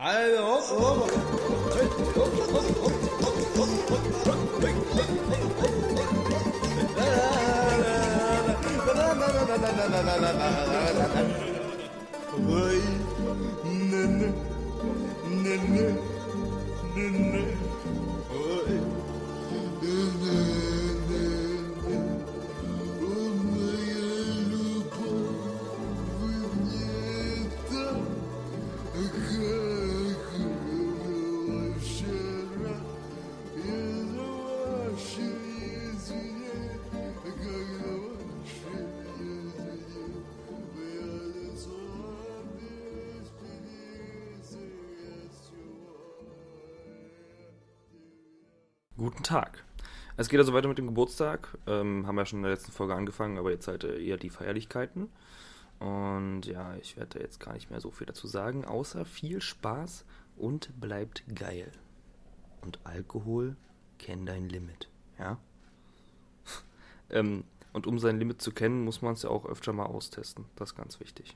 아유, 어, 어, Ôi, nè nè, nè nè, nè nè, ôi. Tag. Es geht also weiter mit dem Geburtstag. Ähm, haben wir schon in der letzten Folge angefangen, aber jetzt halt äh, eher die Feierlichkeiten. Und ja, ich werde da jetzt gar nicht mehr so viel dazu sagen, außer viel Spaß und bleibt geil. Und Alkohol, kenn dein Limit, ja? ähm, und um sein Limit zu kennen, muss man es ja auch öfter mal austesten. Das ist ganz wichtig.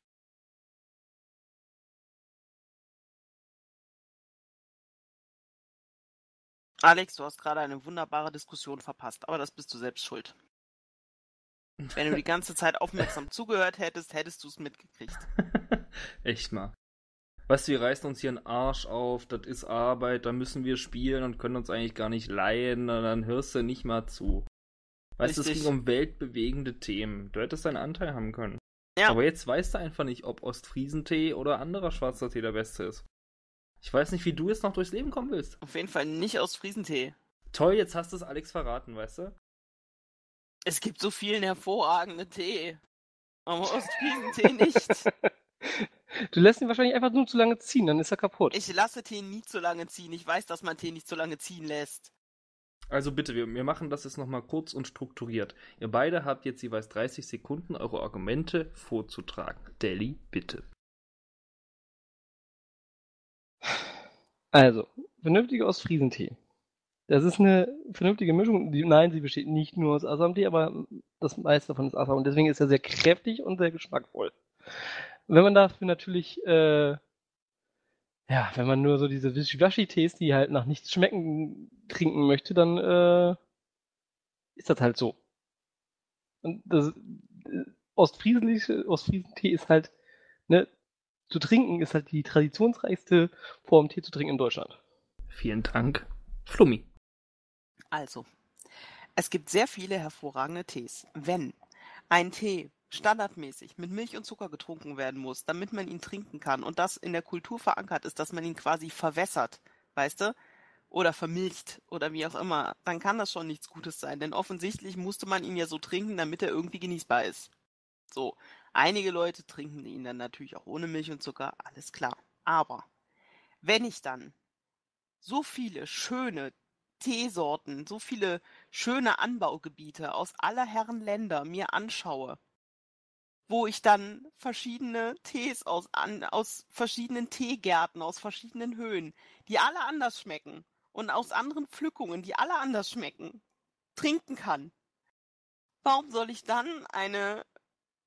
Alex, du hast gerade eine wunderbare Diskussion verpasst, aber das bist du selbst schuld. Wenn du die ganze Zeit aufmerksam zugehört hättest, hättest du es mitgekriegt. Echt mal. Weißt du, wir reißen uns hier einen Arsch auf, das ist Arbeit, da müssen wir spielen und können uns eigentlich gar nicht leihen, und dann hörst du nicht mal zu. Weißt du, es ging um weltbewegende Themen. Du hättest deinen Anteil haben können. Ja. Aber jetzt weißt du einfach nicht, ob Ostfriesentee oder anderer schwarzer Tee der beste ist. Ich weiß nicht, wie du jetzt noch durchs Leben kommen willst. Auf jeden Fall nicht aus Friesentee. Toll, jetzt hast du es Alex verraten, weißt du? Es gibt so vielen hervorragenden Tee. Aber Ostfriesentee nicht. Du lässt ihn wahrscheinlich einfach nur zu lange ziehen, dann ist er kaputt. Ich lasse Tee nie zu lange ziehen. Ich weiß, dass man Tee nicht zu lange ziehen lässt. Also bitte, wir, wir machen das jetzt nochmal kurz und strukturiert. Ihr beide habt jetzt jeweils 30 Sekunden, eure Argumente vorzutragen. Deli, bitte. Also, vernünftiger Ostfriesentee. Das ist eine vernünftige Mischung. Nein, sie besteht nicht nur aus Assamtee, aber das meiste davon ist Assam. Und deswegen ist er sehr kräftig und sehr geschmackvoll. Wenn man dafür natürlich, äh, ja, wenn man nur so diese Wischiwaschi-Tees, die halt nach nichts schmecken, trinken möchte, dann äh, ist das halt so. Und das äh, Ostfriesentee ist halt, ne, zu trinken ist halt die traditionsreichste Form, Tee zu trinken in Deutschland. Vielen Dank. Flummi. Also, es gibt sehr viele hervorragende Tees. Wenn ein Tee standardmäßig mit Milch und Zucker getrunken werden muss, damit man ihn trinken kann und das in der Kultur verankert ist, dass man ihn quasi verwässert, weißt du? Oder vermilcht oder wie auch immer, dann kann das schon nichts Gutes sein, denn offensichtlich musste man ihn ja so trinken, damit er irgendwie genießbar ist. So, einige Leute trinken ihn dann natürlich auch ohne Milch und Zucker, alles klar. Aber wenn ich dann so viele schöne Teesorten, so viele schöne Anbaugebiete aus aller Herren Länder mir anschaue, wo ich dann verschiedene Tees aus, an, aus verschiedenen Teegärten, aus verschiedenen Höhen, die alle anders schmecken und aus anderen Pflückungen, die alle anders schmecken, trinken kann. Warum soll ich dann eine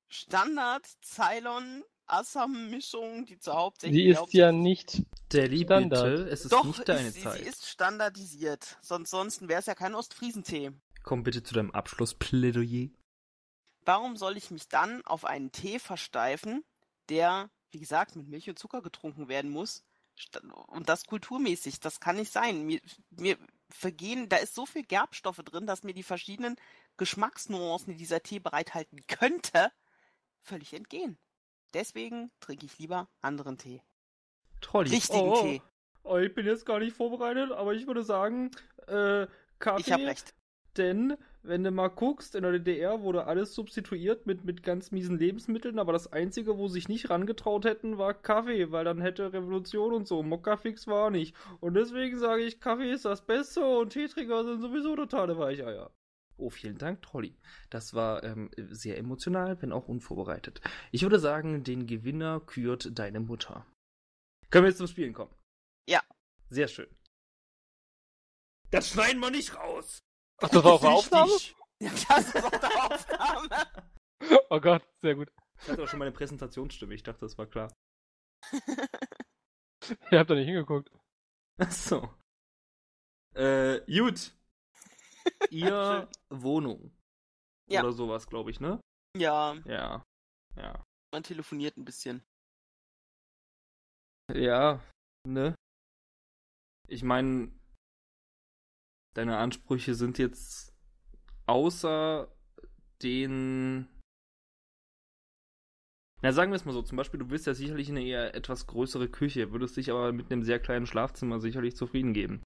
Standard Ceylon Assam Mischung, die zur hauptsächlich Sie ist ja nicht Deli, Standard. Es ist Doch, nicht deine ist, Zeit. sie ist standardisiert. Sonst, sonst wäre es ja kein Ostfriesentee. Komm bitte zu deinem Abschlussplädoyer. Warum soll ich mich dann auf einen Tee versteifen, der, wie gesagt, mit Milch und Zucker getrunken werden muss? Und das kulturmäßig, das kann nicht sein. Mir, mir vergehen, da ist so viel Gerbstoffe drin, dass mir die verschiedenen Geschmacksnuancen, die dieser Tee bereithalten könnte, völlig entgehen. Deswegen trinke ich lieber anderen Tee. Trolli. Richtigen oh, Tee. Oh, ich bin jetzt gar nicht vorbereitet, aber ich würde sagen, äh, Kaffee. Ich habe recht. Denn, wenn du mal guckst, in der DDR wurde alles substituiert mit, mit ganz miesen Lebensmitteln, aber das Einzige, wo sich nicht rangetraut hätten, war Kaffee, weil dann hätte Revolution und so. Mokkafix war nicht. Und deswegen sage ich, Kaffee ist das Beste und Teetrinker sind sowieso totale Weicheier. Oh, vielen Dank, Trolli. Das war ähm, sehr emotional, wenn auch unvorbereitet. Ich würde sagen, den Gewinner kürt deine Mutter. Können wir jetzt zum Spielen kommen? Ja. Sehr schön. Das schneiden wir nicht raus! Ach, das war auf der Aufnahme? Ja, das ist auf der Aufnahme. Oh Gott, sehr gut. Ich hatte auch schon meine Präsentationsstimme, ich dachte, das war klar. Ihr habt da nicht hingeguckt. Achso. Äh, gut. Ihr Wohnung. Ja. Oder sowas, glaube ich, ne? Ja, Ja. Ja. man telefoniert ein bisschen. Ja, ne? Ich meine, deine Ansprüche sind jetzt außer den. Na, sagen wir es mal so, zum Beispiel, du willst ja sicherlich eine eher etwas größere Küche, würdest dich aber mit einem sehr kleinen Schlafzimmer sicherlich zufrieden geben.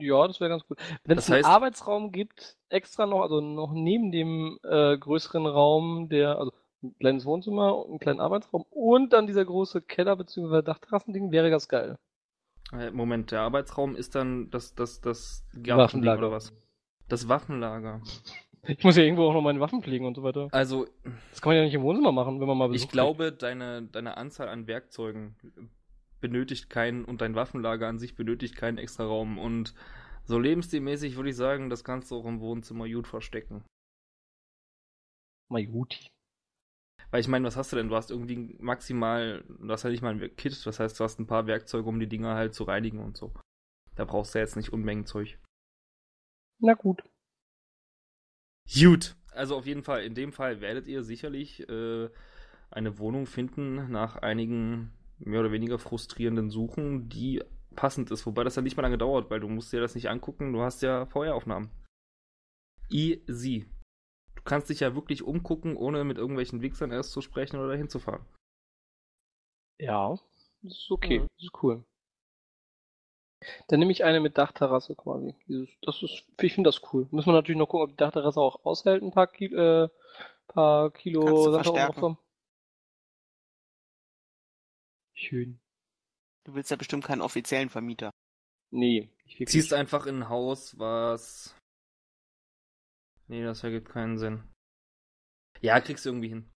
Ja, das wäre ganz gut. Wenn es einen heißt- Arbeitsraum gibt, extra noch, also noch neben dem äh, größeren Raum, der, also ein kleines Wohnzimmer einen kleinen Arbeitsraum und dann dieser große Keller bzw. Dachterrassending, wäre ganz geil. Äh, Moment, der Arbeitsraum ist dann das, das, das Waffenlager. oder was? Das Waffenlager. Ich muss ja irgendwo auch noch meine Waffen pflegen und so weiter. Also, Das kann man ja nicht im Wohnzimmer machen, wenn man mal Besuch Ich glaube, deine, deine Anzahl an Werkzeugen benötigt keinen und dein Waffenlager an sich benötigt keinen extra Raum. Und so lebensstilmäßig würde ich sagen, das kannst du auch im Wohnzimmer gut verstecken. kriegt. Majuti. Weil ich meine, was hast du denn? Du hast irgendwie maximal, du hast ja nicht mal ein Kit, das heißt, du hast ein paar Werkzeuge, um die Dinger halt zu reinigen und so. Da brauchst du ja jetzt nicht Unmengen Zeug. Na gut. Gut, also auf jeden Fall, in dem Fall werdet ihr sicherlich äh, eine Wohnung finden nach einigen mehr oder weniger frustrierenden Suchen, die passend ist. Wobei das ja nicht mal lange dauert, weil du musst dir das nicht angucken, du hast ja VR-Aufnahmen. Easy. Du kannst dich ja wirklich umgucken, ohne mit irgendwelchen Wichsern erst zu sprechen oder hinzufahren. Ja, das ist okay. Mhm. Das ist cool. Dann nehme ich eine mit Dachterrasse quasi. Das ist, ich finde das cool. Muss man natürlich noch gucken, ob die Dachterrasse auch aushält, ein paar, Ki äh, paar Kilo Kannst du Sache verstärken. Schön. Du willst ja bestimmt keinen offiziellen Vermieter. Nee, ich ziehst einfach in ein Haus, was. Nee, das ergibt keinen Sinn. Ja, kriegst du irgendwie hin.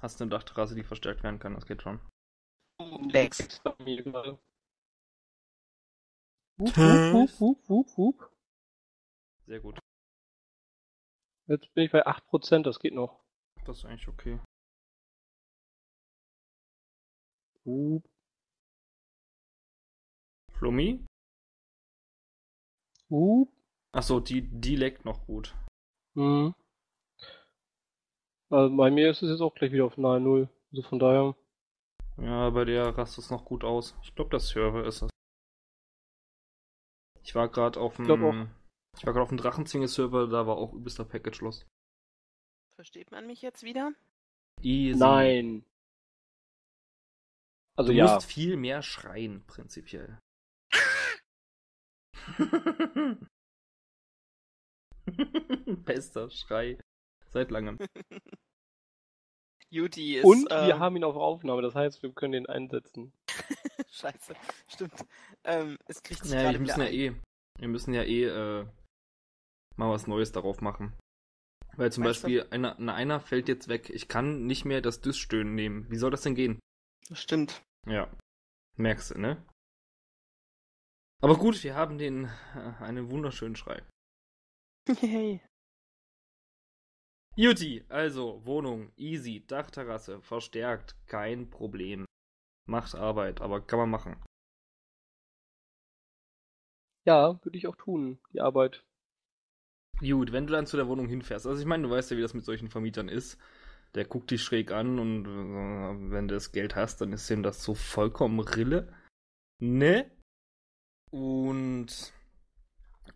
Hast eine Dachterrasse, die verstärkt werden kann, das geht schon. Lex. Wup, wup, wup, wup, wup, wup. Sehr gut. Jetzt bin ich bei 8%, das geht noch. Das ist eigentlich okay. Wup, Flummi? wup. Achso, die, die leckt noch gut. Mhm. Also bei mir ist es jetzt auch gleich wieder auf nahe Null. Also von daher. Ja, bei der rastet es noch gut aus. Ich glaube, das Server ist es. Ich war gerade auf dem. auch. Ich war gerade auf dem Drachenzwinge-Server, da war auch übelster Package-Loss. Versteht man mich jetzt wieder? Easy. Nein. Also du ja. musst viel mehr schreien, prinzipiell. Bester Schrei. Seit langem. Juti ist. Und wir ähm, haben ihn auf Aufnahme, das heißt, wir können ihn einsetzen. Scheiße, stimmt. Ähm, es kriegt sich Ja, gerade wir müssen ja ein. eh. Wir müssen ja eh äh, mal was Neues darauf machen. Weil zum Weißt Beispiel einer, einer fällt jetzt weg. Ich kann nicht mehr das Düss-Stöhnen nehmen. Wie soll das denn gehen? Stimmt. Ja. Merkst du, ne? Aber gut, wir haben den äh, einen wunderschönen Schrei. Hey. Juti, also Wohnung, easy, Dachterrasse, verstärkt, kein Problem. Macht Arbeit, aber kann man machen. Ja, würde ich auch tun, die Arbeit. Gut, wenn du dann zu der Wohnung hinfährst, also ich meine, du weißt ja, wie das mit solchen Vermietern ist. Der guckt dich schräg an und äh, wenn du das Geld hast, dann ist ihm das so vollkommen Rille. Ne? Und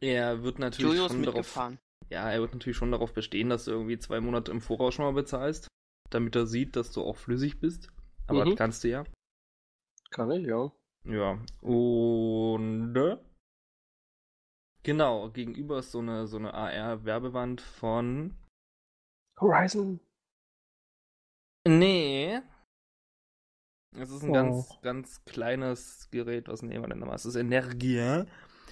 er wird natürlich ist schon darauf, ja, er wird natürlich schon darauf bestehen, dass du irgendwie zwei Monate im Voraus schon mal bezahlst, damit er sieht, dass du auch flüssig bist. Aber Mhm. das kannst du ja. Kann ich, ja. Ja, und äh, genau, gegenüber ist so eine, so eine AR-Werbewand von. Horizon. Nee. Es ist ein Oh. ganz, ganz kleines Gerät, was nehmen wir denn nochmal? Es ist Energia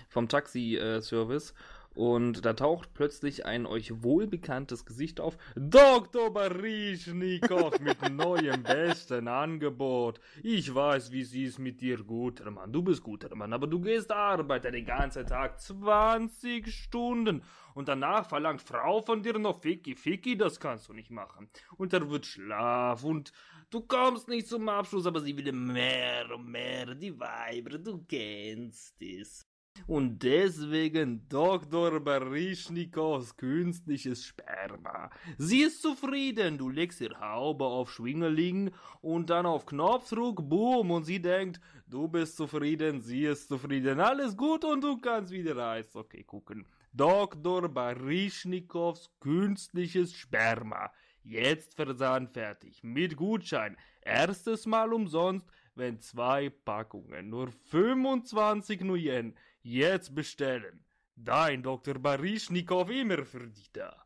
vom Taxi-Service. Und da taucht plötzlich ein euch wohlbekanntes Gesicht auf. Dr. Barischnikow mit neuem besten Angebot. Ich weiß, wie es ist mit dir, guter Mann. Du bist guter Mann, aber du gehst arbeiten den ganzen Tag 20 Stunden. Und danach verlangt Frau von dir noch Ficky, Ficky, das kannst du nicht machen. Und er wird Schlaf und du kommst nicht zum Abschluss, aber sie will mehr und mehr, die Weiber, du kennst es. Und deswegen Dr. Barischnikows künstliches Sperma. Sie ist zufrieden, du legst ihr Haube auf Schwingeling und dann auf Knopfdruck, boom, und sie denkt, du bist zufrieden, sie ist zufrieden, alles gut und du kannst wieder Eishockey gucken. Dr. Barischnikows künstliches Sperma. Jetzt Versand fertig. Mit Gutschein. Erstes Mal umsonst, wenn zwei Packungen. Nur 25 Nuyen. Jetzt bestellen. Dein Dr. Barischnikow immer für dich da.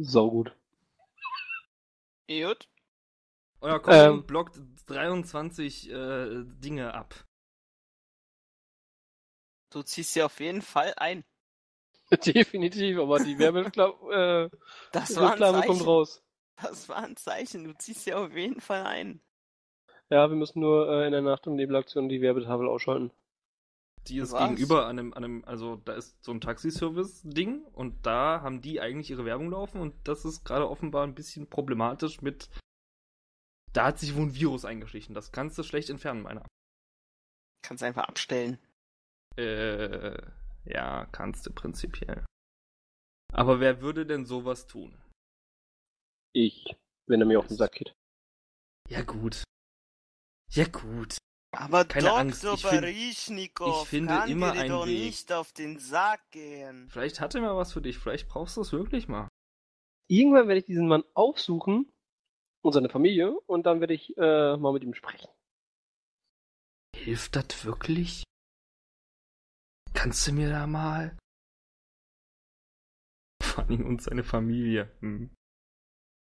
Sau gut. Gut. Euer Konto Ähm. blockt 23 äh, Dinge ab. Du ziehst ja auf jeden Fall ein. Definitiv, aber die Werbereklame äh, Das war ein Reklame kommt Zeichen. raus. Das war ein Zeichen. Du ziehst ja auf jeden Fall ein. Ja, wir müssen nur äh, in der Nacht- und Nebelaktion die Werbetafel ausschalten. Die ist Was? gegenüber an einem, an einem, also da ist so ein Taxiservice-Ding und da haben die eigentlich ihre Werbung laufen und das ist gerade offenbar ein bisschen problematisch mit. Da hat sich wohl ein Virus eingeschlichen. Das kannst du schlecht entfernen, meiner. Kannst einfach abstellen. Äh, ja, kannst du prinzipiell. Aber wer würde denn sowas tun? Ich, wenn er mir auf den Sack geht. Ja, gut. Ja, gut. Aber Keine Dr. Angst, ich find- ich finde kann immer dir einen doch Weg. nicht auf den Sack gehen. Vielleicht hat er mal was für dich. Vielleicht brauchst du es wirklich mal. Irgendwann werde ich diesen Mann aufsuchen und seine Familie und dann werde ich äh, mal mit ihm sprechen. Hilft das wirklich? Kannst du mir da mal? Fanny und seine Familie. Hm.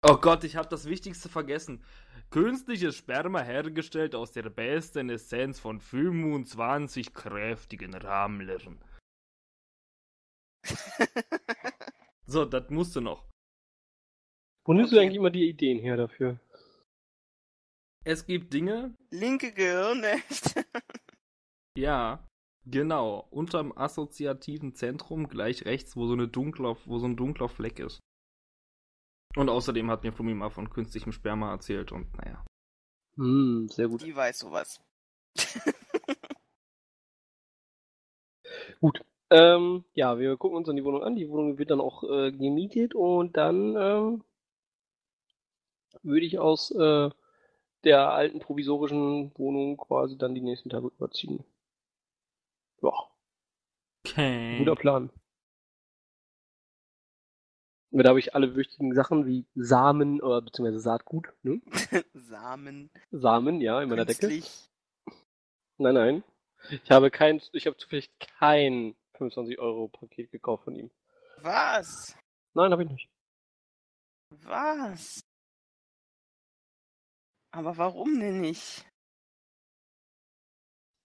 Oh Gott, ich habe das Wichtigste vergessen. Künstliches Sperma hergestellt aus der besten Essenz von 25 kräftigen Rammlern. So, das musste noch. Wo nimmst du eigentlich immer die Ideen her dafür? Es gibt Dinge, Linke Gehirnhälfte. ja, genau, unterm assoziativen Zentrum gleich rechts, wo so eine dunkler, wo so ein dunkler Fleck ist. Und außerdem hat mir Flummi mal von künstlichem Sperma erzählt und naja. Hm, sehr gut. Die weiß sowas. Gut. Ähm, ja, wir gucken uns dann die Wohnung an. Die Wohnung wird dann auch äh, gemietet und dann ähm, würde ich aus äh, der alten provisorischen Wohnung quasi dann die nächsten Tage überziehen. Ja, Okay. guter Plan. Da habe ich alle wichtigen Sachen wie Samen oder beziehungsweise Saatgut, ne? Samen. Samen, ja, in meiner Decke. Künstlich. Nein, nein. Ich habe kein, ich habe zufällig kein 25 Euro Paket gekauft von ihm. Was? Nein, habe ich nicht. Was? Aber warum denn nicht?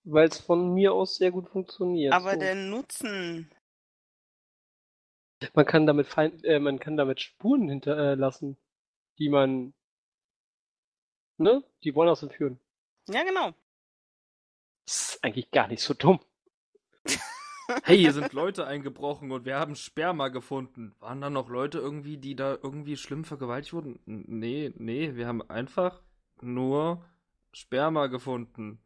Weil es von mir aus sehr gut funktioniert. Aber so. der Nutzen. Man kann damit fein, äh, man kann damit Spuren hinterlassen, die man, ne, die woanders entführen. Ja, genau. Das ist eigentlich gar nicht so dumm. Hey, hier sind Leute eingebrochen und wir haben Sperma gefunden. Waren da noch Leute irgendwie, die da irgendwie schlimm vergewaltigt wurden? Nee, nee, wir haben einfach nur Sperma gefunden.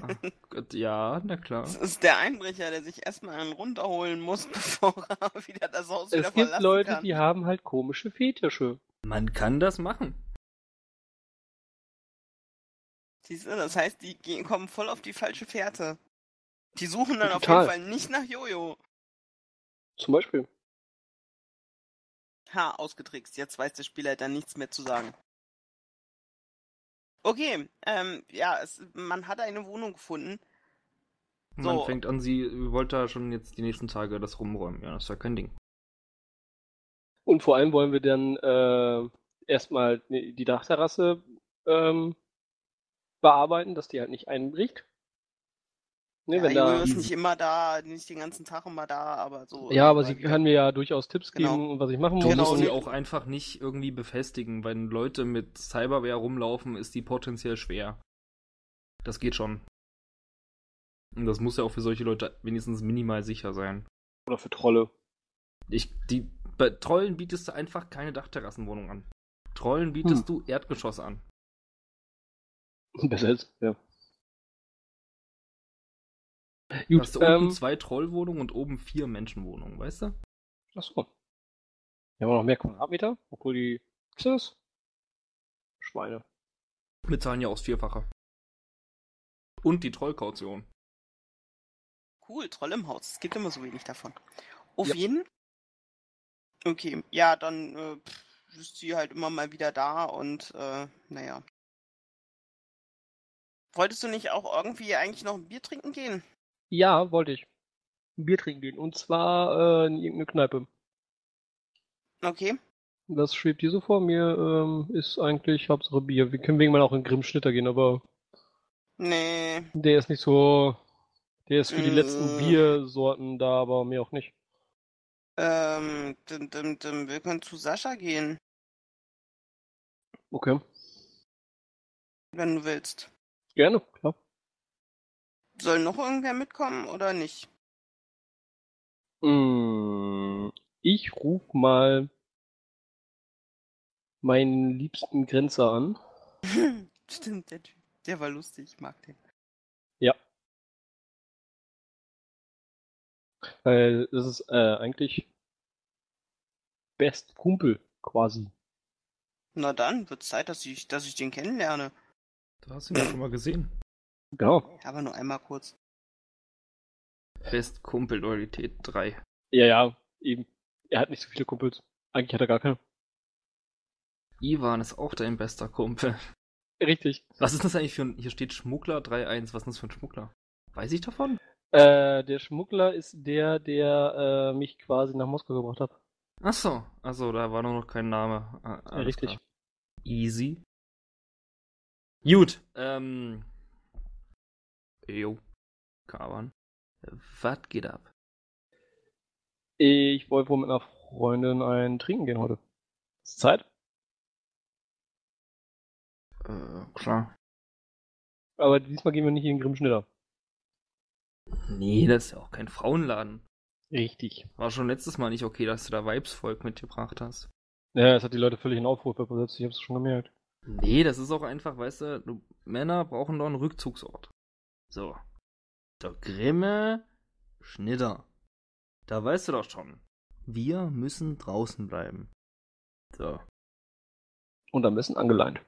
Ach Gott, ja, na klar. Das ist der Einbrecher, der sich erstmal einen runterholen muss, bevor er wieder das Haus wieder Es gibt verlassen Leute, kann. die haben halt komische Fetische. Man kann das machen. Siehst du, das heißt, die gehen, kommen voll auf die falsche Fährte. Die suchen dann auf Total. jeden Fall nicht nach Jojo. Zum Beispiel. Ha, ausgetrickst. Jetzt weiß der Spieler dann nichts mehr zu sagen. Okay, ähm, ja, es, man hat eine Wohnung gefunden. Man So. fängt an, sie wollte da schon jetzt die nächsten Tage das rumräumen. Ja, das ist ja kein Ding. Und vor allem wollen wir dann äh, erstmal die Dachterrasse ähm, bearbeiten, dass die halt nicht einbricht. Ne, Ja, wenn da, ist nicht immer da, nicht den ganzen Tag immer da, aber so. ja, aber sie kann mir ja durchaus Tipps Genau. geben, was ich machen muss. Genau, musst und- sie auch einfach nicht irgendwie befestigen. Wenn Leute mit Cyberware rumlaufen, ist die potenziell schwer. Das geht schon. Und das muss ja auch für solche Leute wenigstens minimal sicher sein. Oder für Trolle. Ich, die, bei Trollen bietest du einfach keine Dachterrassenwohnung an. Trollen bietest du Erdgeschoss an. Besser ist, ja. Du Gut, hast unten ähm, zwei Trollwohnungen und oben vier Menschenwohnungen, weißt du? achso. Wir haben noch mehr Quadratmeter, obwohl die. Was ist das? Schweine. Wir zahlen ja auch das Vierfache. Und die Trollkaution. Cool, Troll im Haus. Es gibt immer so wenig davon. Auf Ja. jeden? Okay, ja, dann äh, ist sie halt immer mal wieder da und äh, naja. Wolltest du nicht auch irgendwie eigentlich noch ein Bier trinken gehen? Ja, wollte ich. Ein Bier trinken gehen. Und zwar äh, in irgendeine Kneipe. Okay. Das schwebt hier so vor mir. Ähm, ist eigentlich Hauptsache Bier. Wir können wegen mal auch in Grimm Schnitter gehen, aber Nee. der ist nicht so. Der ist für die Äh. letzten Biersorten da, aber mir auch nicht. Ähm, dim, dim, dim, wir können zu Sascha gehen, Okay. wenn du willst. Gerne, klar. Soll noch irgendwer mitkommen oder nicht? Mm, ich ruf mal meinen liebsten Grenzer an. Stimmt, der Typ. Der war lustig, ich mag den. Ja. Weil das ist äh, eigentlich Best Kumpel quasi. Na dann, wird Zeit, dass ich, dass ich den kennenlerne. Da hast du ihn ja schon mal gesehen. Genau. Aber nur einmal kurz. Best Kumpel Loyalität 3. Ja, ja, eben. Er hat nicht so viele Kumpels. Eigentlich hat er gar keine. Ivan ist auch dein bester Kumpel. Richtig. Was ist das eigentlich für ein. Hier steht Schmuggler 3.1. Was ist das für ein Schmuggler? Weiß ich davon? Äh, der Schmuggler ist der, der äh, mich quasi nach Moskau gebracht hat. Achso, also da war nur noch kein Name. Ah, richtig. klar. Easy. Gut, ähm. Jo. Kavan. Was geht ab? Ich wollte wohl mit einer Freundin ein Trinken gehen heute. Ist Zeit? Äh, klar. Aber diesmal gehen wir nicht in den Grimm Schnitter. Nee, das ist ja auch kein Frauenladen. Richtig. War schon letztes Mal nicht okay, dass du da Vibes-Volk mitgebracht hast. Ja, es hat die Leute völlig in Aufruhr versetzt, ich hab's schon gemerkt. Nee, das ist auch einfach, weißt du Männer brauchen doch einen Rückzugsort. So. Der Grimme Schnitter. Da weißt du doch schon. Wir müssen draußen bleiben. So. Und am besten angeleint.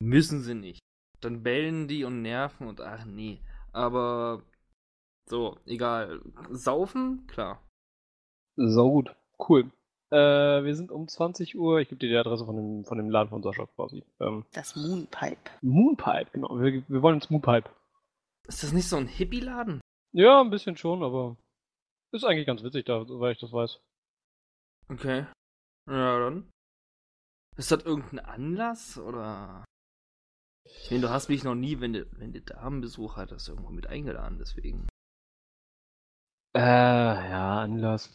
Müssen sie nicht. Dann bellen die und nerven und ach nee. Aber so, egal. Saufen, klar. So gut. Cool. Äh, wir sind um 20 Uhr, ich gebe dir die Adresse von dem, von dem Laden von Sascha quasi. Ähm, Das Moonpipe. Moonpipe, genau. Wir, wir wollen ins Moonpipe. Ist das nicht so ein Hippie-Laden? Ja, ein bisschen schon, aber ist eigentlich ganz witzig, da, weil ich das weiß. Okay. Ja, dann. Ist das irgendein Anlass oder? Ich meine, du hast mich noch nie, wenn du, wenn du Damenbesuch hattest, irgendwo mit eingeladen, deswegen. Äh, ja, Anlass.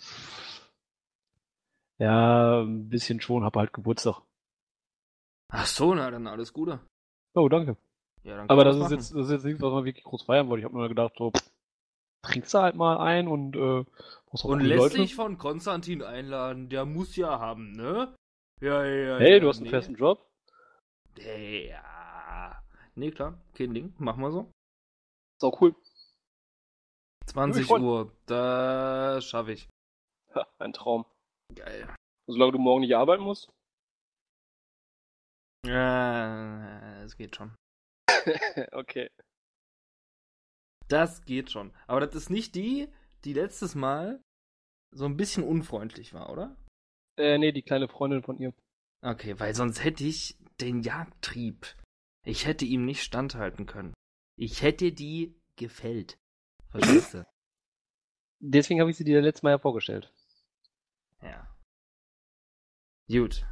Ja, ein bisschen schon, hab halt Geburtstag. Ach so, na dann alles Gute. Oh, danke. Ja, dann Aber das ist jetzt, das ist jetzt nichts, was man wirklich groß feiern wollte. Ich habe nur gedacht, so, pff, trinkst du halt mal ein und äh, Und lässt sich von Konstantin einladen, der muss ja haben, ne? Ja, ja, Hey, ja. du hast einen nee. festen Job. Ja. Nee, klar, kein Ding. Machen wir so. Ist auch cool. 20 freuen. Uhr, das schaffe ich. Ha, ein Traum. Geil. Solange du morgen nicht arbeiten musst. Ja, es geht schon. okay. Das geht schon. Aber das ist nicht die, die letztes Mal so ein bisschen unfreundlich war, oder? Äh, nee, die kleine Freundin von ihr. Okay, weil sonst hätte ich den Jagdtrieb. Ich hätte ihm nicht standhalten können. Ich hätte die gefällt. Verstehst du? Deswegen habe ich sie dir letztes Mal ja vorgestellt. Ja. Gut.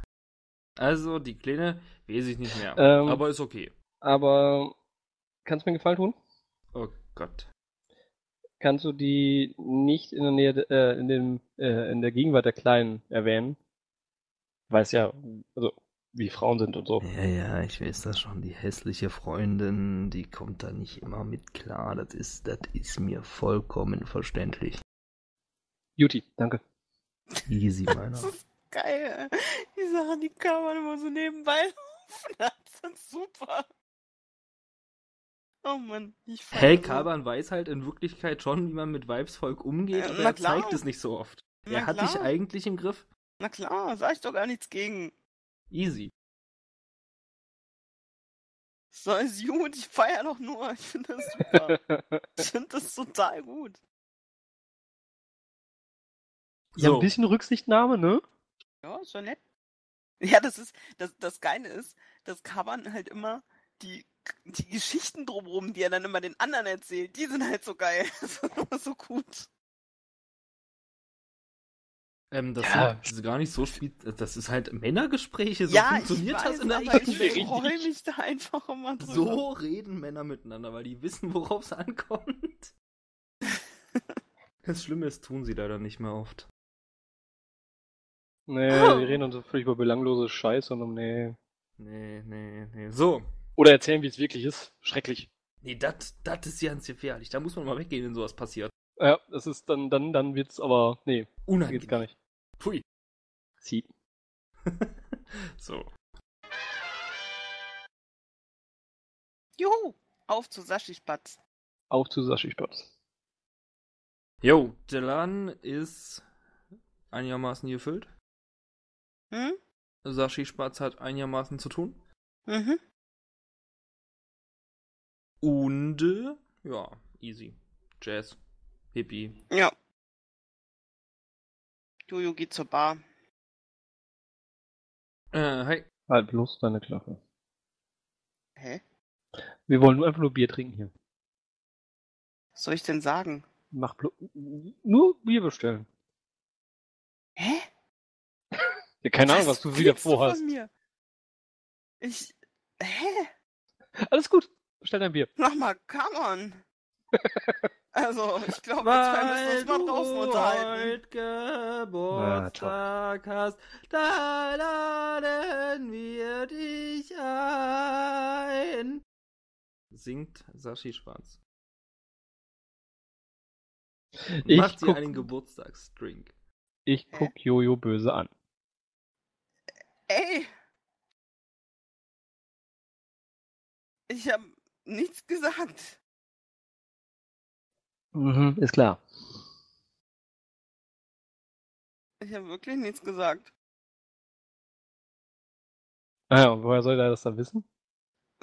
Also, die Kleine weiß ich nicht mehr. Ähm, Aber ist okay. Aber kannst du mir einen Gefallen tun? Oh Gott. kannst du die nicht in der Nähe, äh, in dem, äh, in der Gegenwart der Kleinen erwähnen. Weiß ja, also, wie Frauen sind und so. Ja, ja, ich weiß das schon. Die hässliche Freundin, die kommt da nicht immer mit klar. Das ist, das ist mir vollkommen verständlich. Juti, danke. Easy, meiner. Das ist geil. Die Sachen, die kann man immer so nebenbei laufen. Das ist super. Oh Mann, ich feier Hey. Kaban weiß halt in Wirklichkeit schon, wie man mit Weibsvolk umgeht, Äh, aber er zeigt klar. es nicht so oft. Na er hat dich klar. eigentlich im Griff. Na klar, sag ich doch gar nichts gegen. Easy. So ist gut, ich feier doch nur. Ich finde das super. ich finde das total gut. Ja, So. ein bisschen Rücksichtnahme, ne? Ja, ist doch nett. Ja, das ist, das, das Geile ist, dass Kaban halt immer die, die Geschichten drumherum, die er dann immer den anderen erzählt, die sind halt so geil. Das ist immer so gut. Ähm, das Ja. sind gar nicht so spiel. Das ist halt Männergespräche. So ja, funktioniert ich das weiß, in der aber echten ich Welt freue mich da einfach immer drüber. So reden Männer miteinander, weil die wissen, worauf es ankommt. Das Schlimme ist, tun sie leider nicht mehr oft. Nee, wir reden uns so völlig über belanglose Scheiße und um, nee. Nee, nee, nee. So. Oder erzählen, wie es wirklich ist. Schrecklich. Nee, das ist ganz gefährlich. Da muss man mal weggehen, wenn sowas passiert. Ja, das ist dann, dann, dann wird's aber, nee, geht's Unangenehm. gar nicht. Pfui. Sie. so. Juhu, auf zu Sashi-Spatz. Auf zu Sashi Spatz. Jo, Delan ist einigermaßen gefüllt. Hm? Sashi Spatz hat einigermaßen zu tun. Mhm. Und, äh, ja, easy. Jazz. Hippie. Ja. Jojo geht zur Bar. Äh, hi. Halt bloß deine Klappe. Hä? Wir wollen nur einfach nur Bier trinken hier. Was soll ich denn sagen? Mach blo nur Bier bestellen. Hä? Ja, keine Ahnung, was du wieder vorhast. von mir? Ich. Hä? Alles gut. Bestell dein Bier. Nochmal, come on. Also, ich glaube, wir zwei müssen uns mal draußen unterhalten. heute Geburtstag hast, da laden wir dich ein. Singt Sashi Schwarz. Ich Macht sie guck- einen Geburtstagsdrink. Ich Hä? guck Jojo böse an. Ey! Ich habe nichts gesagt. Mhm, ist klar. Ich habe wirklich nichts gesagt. Ah ja, und woher soll er das dann wissen?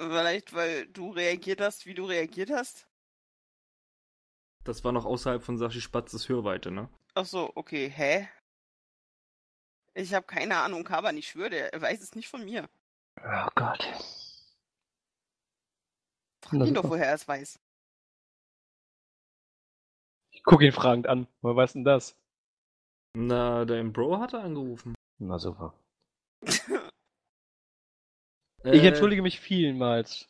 Vielleicht, weil du reagiert hast, wie du reagiert hast? Das war noch außerhalb von Sashi Spatzes Hörweite, ne? Ach so, okay, hä? Ich habe keine Ahnung, Kaban, ich schwöre, er weiß es nicht von mir. Oh Gott. Frag ihn doch, woher er es weiß. Ich guck ihn fragend an. Woher weißt denn das? Na, dein Bro hatte angerufen. Na super. Äh, Ich entschuldige mich vielmals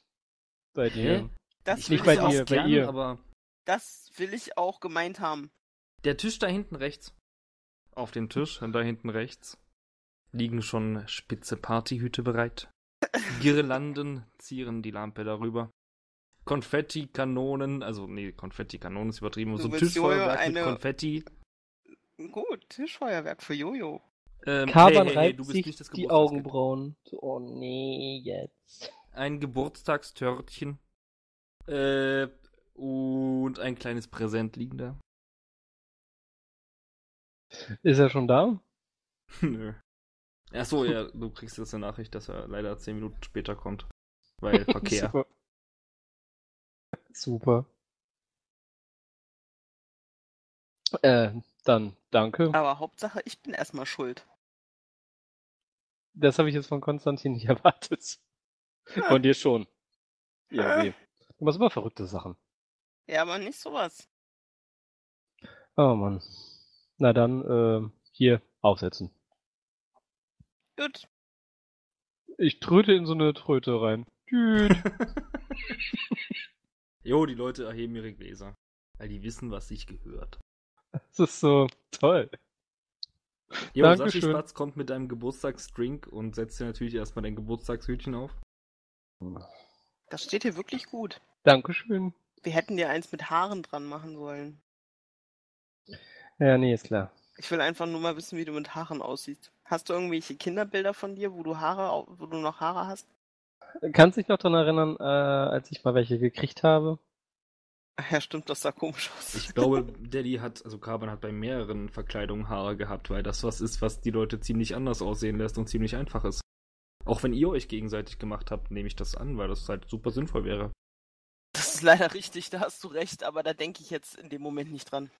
bei dir. Das Nicht ich bei auch, dir, bei gern, ihr. aber Das will ich auch gemeint haben. der Tisch da hinten rechts. Auf dem Tisch, da hinten rechts, liegen schon spitze Partyhüte bereit. Girlanden zieren die Lampe darüber. Konfettikanonen, also nee, Konfettikanonen ist übertrieben, Du so ein Tischfeuerwerk mit eine- Konfetti. Gut, Tischfeuerwerk für Jojo. Ähm, Kaban hey, hey, hey, reibt du bist sich nicht das die. Augenbrauen. Oh nee, jetzt. Ein Geburtstagstörtchen. Äh, und ein kleines Präsent liegen da. Ist er schon da? Nö. Ach so, ja, du kriegst jetzt eine Nachricht, dass er leider zehn Minuten später kommt. Weil Verkehr. Super. Super. Äh, dann danke. Aber Hauptsache, ich bin erstmal schuld. Das habe ich jetzt von Konstantin nicht erwartet. Von dir schon. Ja, weh. Du machst immer verrückte Sachen. Ja, aber nicht sowas. Oh Mann. Na dann, äh, hier, aufsetzen. Gut. Ich tröte in so eine Tröte rein. Tüt. jo, die Leute erheben ihre Gläser. Weil die wissen, was sich gehört. Das ist so toll. Jo, Dankeschön. Sashi Spatz kommt mit deinem Geburtstagsdrink und setzt dir natürlich erstmal dein Geburtstagshütchen auf. Das steht hier wirklich gut. Dankeschön. Wir hätten dir eins mit Haaren dran machen sollen. Ja, nee, ist klar. Ich will einfach nur mal wissen, wie du mit Haaren aussiehst. Hast du irgendwelche Kinderbilder von dir, wo du Haare, wo du noch Haare hast? Kannst dich noch daran erinnern, äh, als ich mal welche gekriegt habe? Ja, stimmt, das sah komisch aus. Ich glaube, Daddy hat, also Carbon hat bei mehreren Verkleidungen Haare gehabt, weil das was ist, was die Leute ziemlich anders aussehen lässt und ziemlich einfach ist. Auch wenn ihr euch gegenseitig gemacht habt, nehme ich das an, weil das halt super sinnvoll wäre. Das ist leider richtig, da hast du recht, aber da denke ich jetzt in dem Moment nicht dran.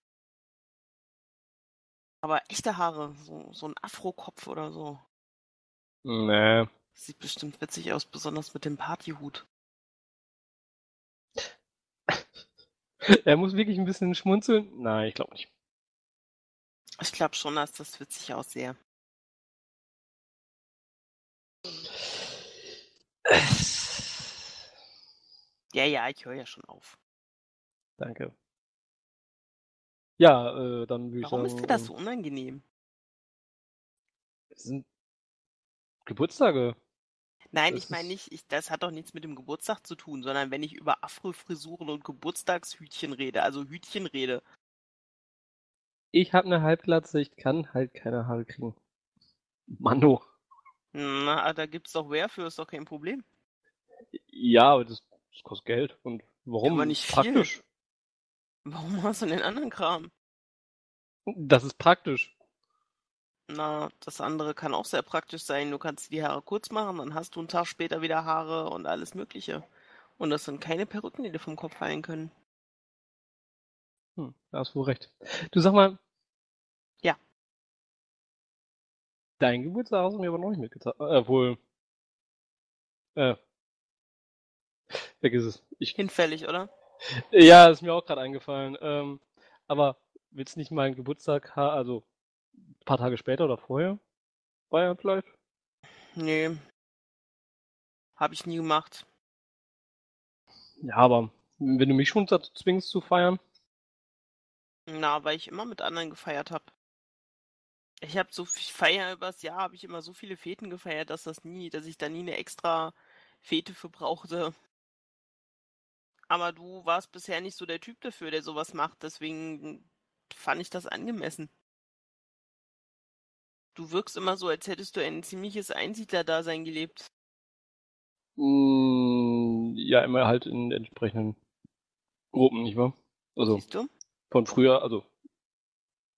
Aber echte Haare, so, so ein Afro-Kopf oder so. Nee. Sieht bestimmt witzig aus, besonders mit dem Partyhut. Er muss wirklich ein bisschen schmunzeln. Nein, ich glaube nicht. Ich glaube schon, dass das witzig aussehe. Ja, ja, ich höre ja schon auf. Danke. Ja, äh, dann würde ich Warum sagen. ist dir das ähm, so unangenehm? Es sind Geburtstage. Nein, das ich meine nicht, ich, das hat doch nichts mit dem Geburtstag zu tun, sondern wenn ich über Afro-Frisuren und Geburtstagshütchen rede, also Hütchen rede. Ich habe eine Halbglatze, ich kann halt keine Haare kriegen. Mano. Na, da gibt's doch wer für, ist doch kein Problem. Ja, aber das, das kostet Geld. Und warum? Aber nicht viel. praktisch. Warum hast du denn anderen Kram? Das ist praktisch. Na, das andere kann auch sehr praktisch sein. Du kannst die Haare kurz machen, dann hast du einen Tag später wieder Haare und alles Mögliche. Und das sind keine Perücken, die dir vom Kopf fallen können. Hm, da hast wohl recht. Du sag mal. Ja. Dein Geburtstag hast du mir aber noch nicht mitgeteilt. Äh, wohl. Äh. Vergiss es. Ich, Hinfällig, oder? ja, ist mir auch gerade eingefallen. Ähm, aber willst du nicht meinen Geburtstag, also paar Tage später oder vorher feiern vielleicht? Nee. Hab ich nie gemacht. Ja, aber wenn du mich schon dazu zwingst zu feiern, Na, weil ich immer mit anderen gefeiert habe. Ich habe so viel Feier übers Jahr, habe ich immer so viele Feten gefeiert, dass das nie, dass ich da nie eine extra Fete für brauchte. Aber du warst bisher nicht so der Typ dafür, der sowas macht, deswegen fand ich das angemessen. Du wirkst immer so, als hättest du ein ziemliches Einsiedlerdasein gelebt. mh, ja, immer halt in entsprechenden Gruppen, nicht wahr? Also Siehst du? von früher, also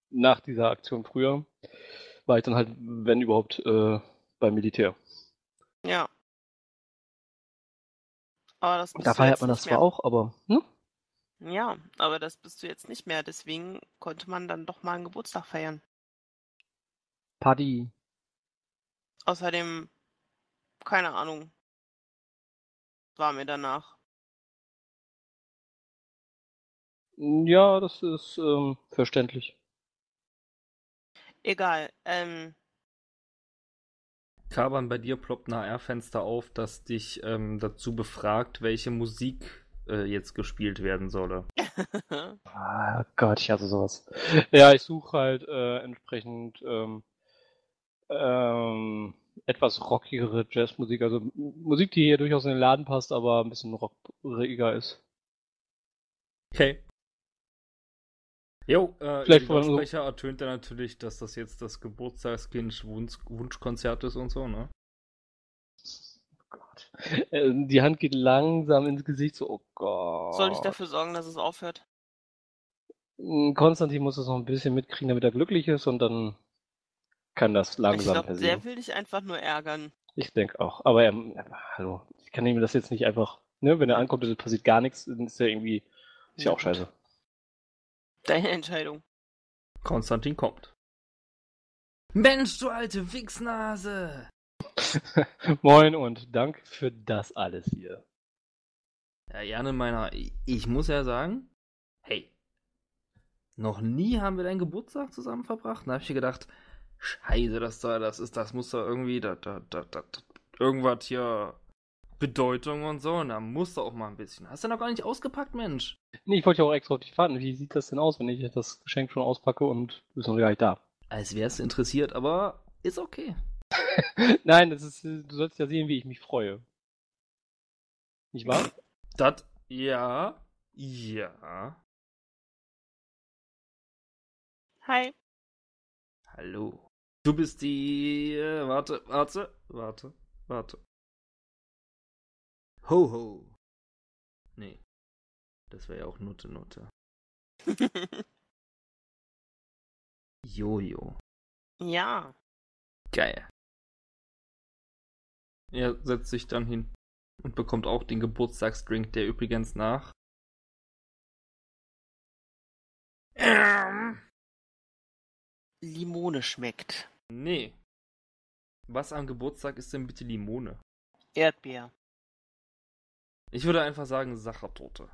nach dieser Aktion früher, war ich dann halt, wenn überhaupt, äh, beim Militär. Ja. Aber das Da feiert man das zwar auch, aber, ne? Ja, aber das bist du jetzt nicht mehr. Deswegen konnte man dann doch mal einen Geburtstag feiern. Party. Außerdem, keine Ahnung, war mir danach. Ja, das ist ähm, verständlich. Egal. Ähm, Carbon, bei dir ploppt ein AR-Fenster auf, das dich ähm, dazu befragt, welche Musik äh, jetzt gespielt werden solle. Ah Gott, ich hasse sowas. Ja, ich suche halt äh, entsprechend ähm, ähm, etwas rockigere Jazzmusik, also Musik, die hier durchaus in den Laden passt, aber ein bisschen rockiger ist. Okay. Jo, äh, Vielleicht über Lautsprecher ertönt er natürlich, dass das jetzt das Geburtstagskind-Wunschkonzert ist und so, ne? Gott. Äh, Die Hand geht langsam ins Gesicht, so, oh Gott. soll ich dafür sorgen, dass es aufhört? Mm, Konstantin muss das noch ein bisschen mitkriegen, damit er glücklich ist und dann kann das Ich langsam glaube, passieren. der will dich einfach nur ärgern. Ich denke auch. Aber er, aber, hallo, ich kann ihm das jetzt nicht einfach, ne, wenn er ankommt und es passiert gar nichts, dann ist er irgendwie, ist ja Ja, auch scheiße. Deine Entscheidung. Konstantin kommt. Mensch, du alte Wichsnase! Moin und danke für das alles hier. Ja, gerne meiner. Ich muss ja sagen, hey, noch nie haben wir deinen Geburtstag zusammen verbracht. Da habe ich gedacht, scheiße, das da, das ist, das muss da irgendwie, da, da, da, da, da irgendwas hier Bedeutung und so. Und da musst du auch mal ein bisschen. Hast du noch gar nicht ausgepackt, Mensch? Nee, ich wollte ja auch extra auf dich warten. Wie sieht das denn aus, wenn ich das Geschenk schon auspacke und du bist noch gar nicht da? Als wärst du interessiert, aber ist okay. Nein, das ist, du sollst ja sehen, wie ich mich freue. Nicht wahr? Das, ja, ja. Hi. Hallo. Du bist die. Äh, warte, warte, warte, warte. Ho, ho. Nee. Das wäre ja auch Nutte, Nutte. Jojo. ja. Geil. Er setzt sich dann hin und bekommt auch den Geburtstagsdrink, der übrigens nach. Ähm, Limone schmeckt. Nee. Was am Geburtstag ist denn bitte Limone? Erdbeer. Ich würde einfach sagen Sachertorte.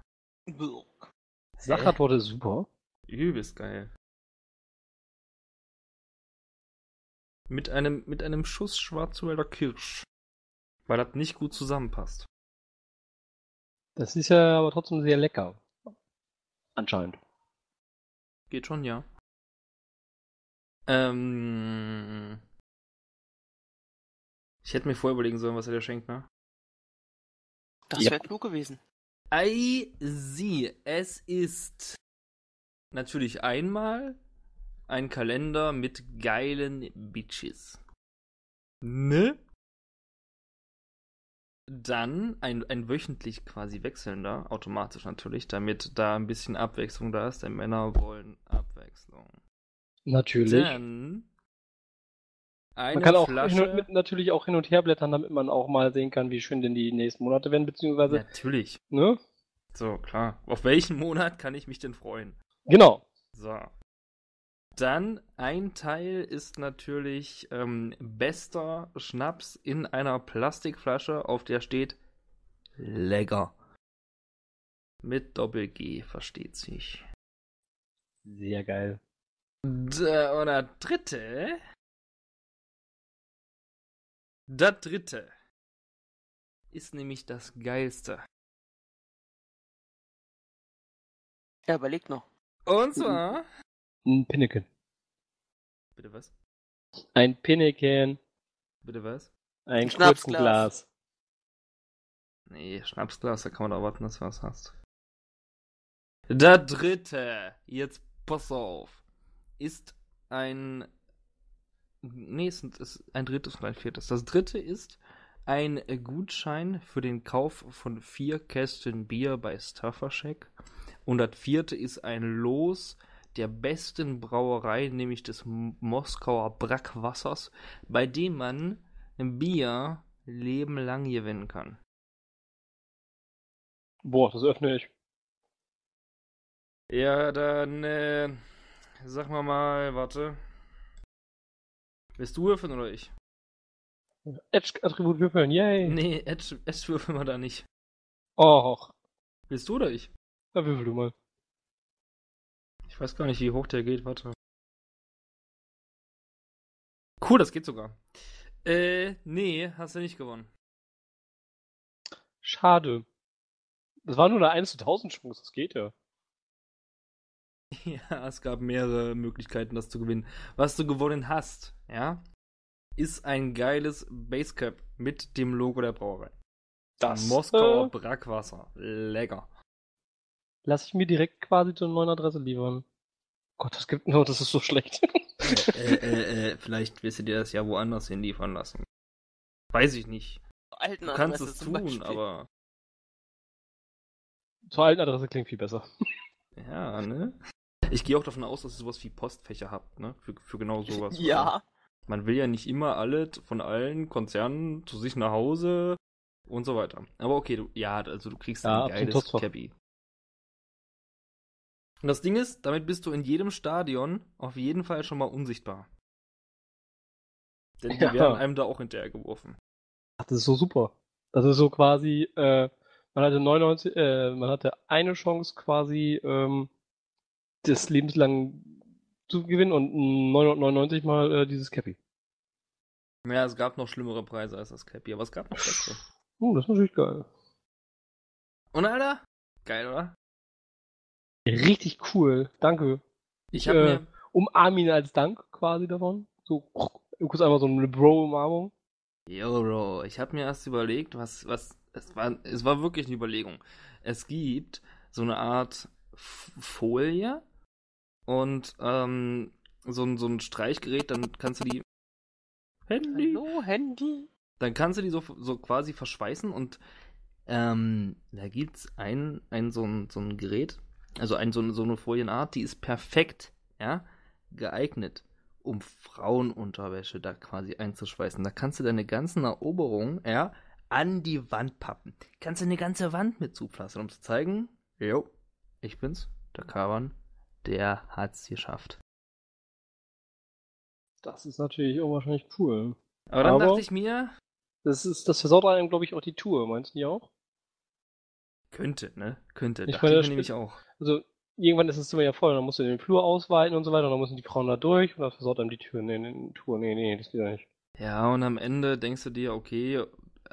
Sachertorte ist super. Übelst geil. Mit einem, mit einem Schuss Schwarzwälder Kirsch. Weil das nicht gut zusammenpasst. Das ist ja aber trotzdem sehr lecker. Anscheinend. Geht schon, ja. Ähm. Ich hätte mir vorher überlegen sollen, was er dir schenkt, ne? Das Ja. wäre klug gewesen. Ei, sie, es ist natürlich einmal ein Kalender mit geilen Bitches. Ne? Dann ein, ein wöchentlich quasi wechselnder, automatisch natürlich, damit da ein bisschen Abwechslung da ist, denn Männer wollen Abwechslung. Natürlich. Dann man kann auch Flasche. hin und, mit, natürlich auch hin und her blättern, damit man auch mal sehen kann, wie schön denn die nächsten Monate werden, beziehungsweise, Natürlich. ne? So, klar. Auf welchen Monat kann ich mich denn freuen? Genau. So. Dann ein Teil ist natürlich ähm, bester Schnaps in einer Plastikflasche, auf der steht lecker. Mit Doppel-G, versteht sich. Sehr geil. Oder dritte. Das dritte ist nämlich das geilste. Er überlegt noch. Und zwar. Ein Pinneken. Bitte was? Ein Pinneken. Bitte was? Ein Schnapsglas. Glas. Nee, Schnapsglas, da kann man doch warten, dass du was hast. Der dritte, jetzt pass auf, ist ein. Nee, es ist ein drittes und ein viertes. Das dritte ist ein Gutschein für den Kauf von vier Kästen Bier bei Stafferscheck. Und das vierte ist ein Los der besten Brauerei, nämlich des Moskauer Brackwassers, bei dem man Bier lebenlang gewinnen kann. Boah, das öffne ich. Ja, dann, äh, sag mal mal, warte. Willst du würfeln oder ich? Edge-Attribut würfeln, yay. Nee, Edge, Edge würfeln wir da nicht. Och, Willst du oder ich? da würfel du mal. Ich weiß gar nicht, wie hoch der geht, warte. Cool, das geht sogar. Äh, nee, hast du nicht gewonnen. Schade. Das war nur eine 1 zu 1000 Chance, das geht ja. Ja, es gab mehrere Möglichkeiten, das zu gewinnen. Was du gewonnen hast, ja, ist ein geiles Basecap mit dem Logo der Brauerei. Moskauer äh, Brackwasser. Lecker. lass ich mir direkt quasi zur neuen Adresse liefern. Gott, das gibt nur, das ist so schlecht. äh, äh, äh, vielleicht wirst du dir das ja woanders hinliefern lassen. Weiß ich nicht. Alten Du kannst Adresse es tun, Beispiel. aber. Zur alten Adresse klingt viel besser. Ja, ne? Ich gehe auch davon aus, dass ihr sowas wie Postfächer habt, ne? Für, für genau sowas. Ja. Man will ja nicht immer alle von allen Konzernen zu sich nach Hause und so weiter. Aber okay, du, ja, also du kriegst Ja, ein geiles. Cappy. Und das Ding ist, damit bist du in jedem Stadion auf jeden Fall schon mal unsichtbar. Denn die Ja. werden einem da auch hinterhergeworfen. Ach, das ist so super. Das ist so quasi, äh, man hatte 99, äh, man hatte eine Chance quasi, ähm, das lebenslang zu gewinnen und 999 mal äh, dieses Cappy. Ja, es gab noch schlimmere Preise als das Cappy, aber es gab noch bessere. Oh, das ist natürlich geil. Und Alter? Geil, oder? Richtig cool. Danke. Ich habe äh, mir. Umarm ihn als Dank quasi davon. So, kurz einmal so eine Bro-Umarmung. Yo, Bro, ich habe mir erst überlegt, was, was, es war, es war wirklich eine Überlegung. Es gibt so eine Art Folie und ähm, so, ein- so ein Streichgerät, dann kannst du die. Handy? Hallo, Handy. Dann kannst du die so, so quasi verschweißen und ähm, da gibt's ein, ein so, ein so ein Gerät, also ein, so, eine- so eine Folienart, die ist perfekt, ja, geeignet, um Frauenunterwäsche da quasi einzuschweißen. Da kannst du deine ganzen Eroberungen, ja, an die Wand pappen. Kannst du eine ganze Wand mit zupflastern, um zu zeigen, jo, ich bin's, der Kavan, der hat's geschafft. Das ist natürlich auch wahrscheinlich cool. Aber dann Aber- dachte ich mir, Das ist, das versaut einem, glaube ich, auch die Tour, meinst du nicht auch? könnte, ne? Könnte. Ich dachte meine, ich nämlich auch. Also, irgendwann ist das Zimmer ja voll, dann musst du den Flur ausweiten und so weiter, und dann müssen die Frauen da durch und das versaut einem die Tür. Nee, nee, Tour, nee, nee, das geht ja nicht. Ja, und am Ende denkst du dir, okay,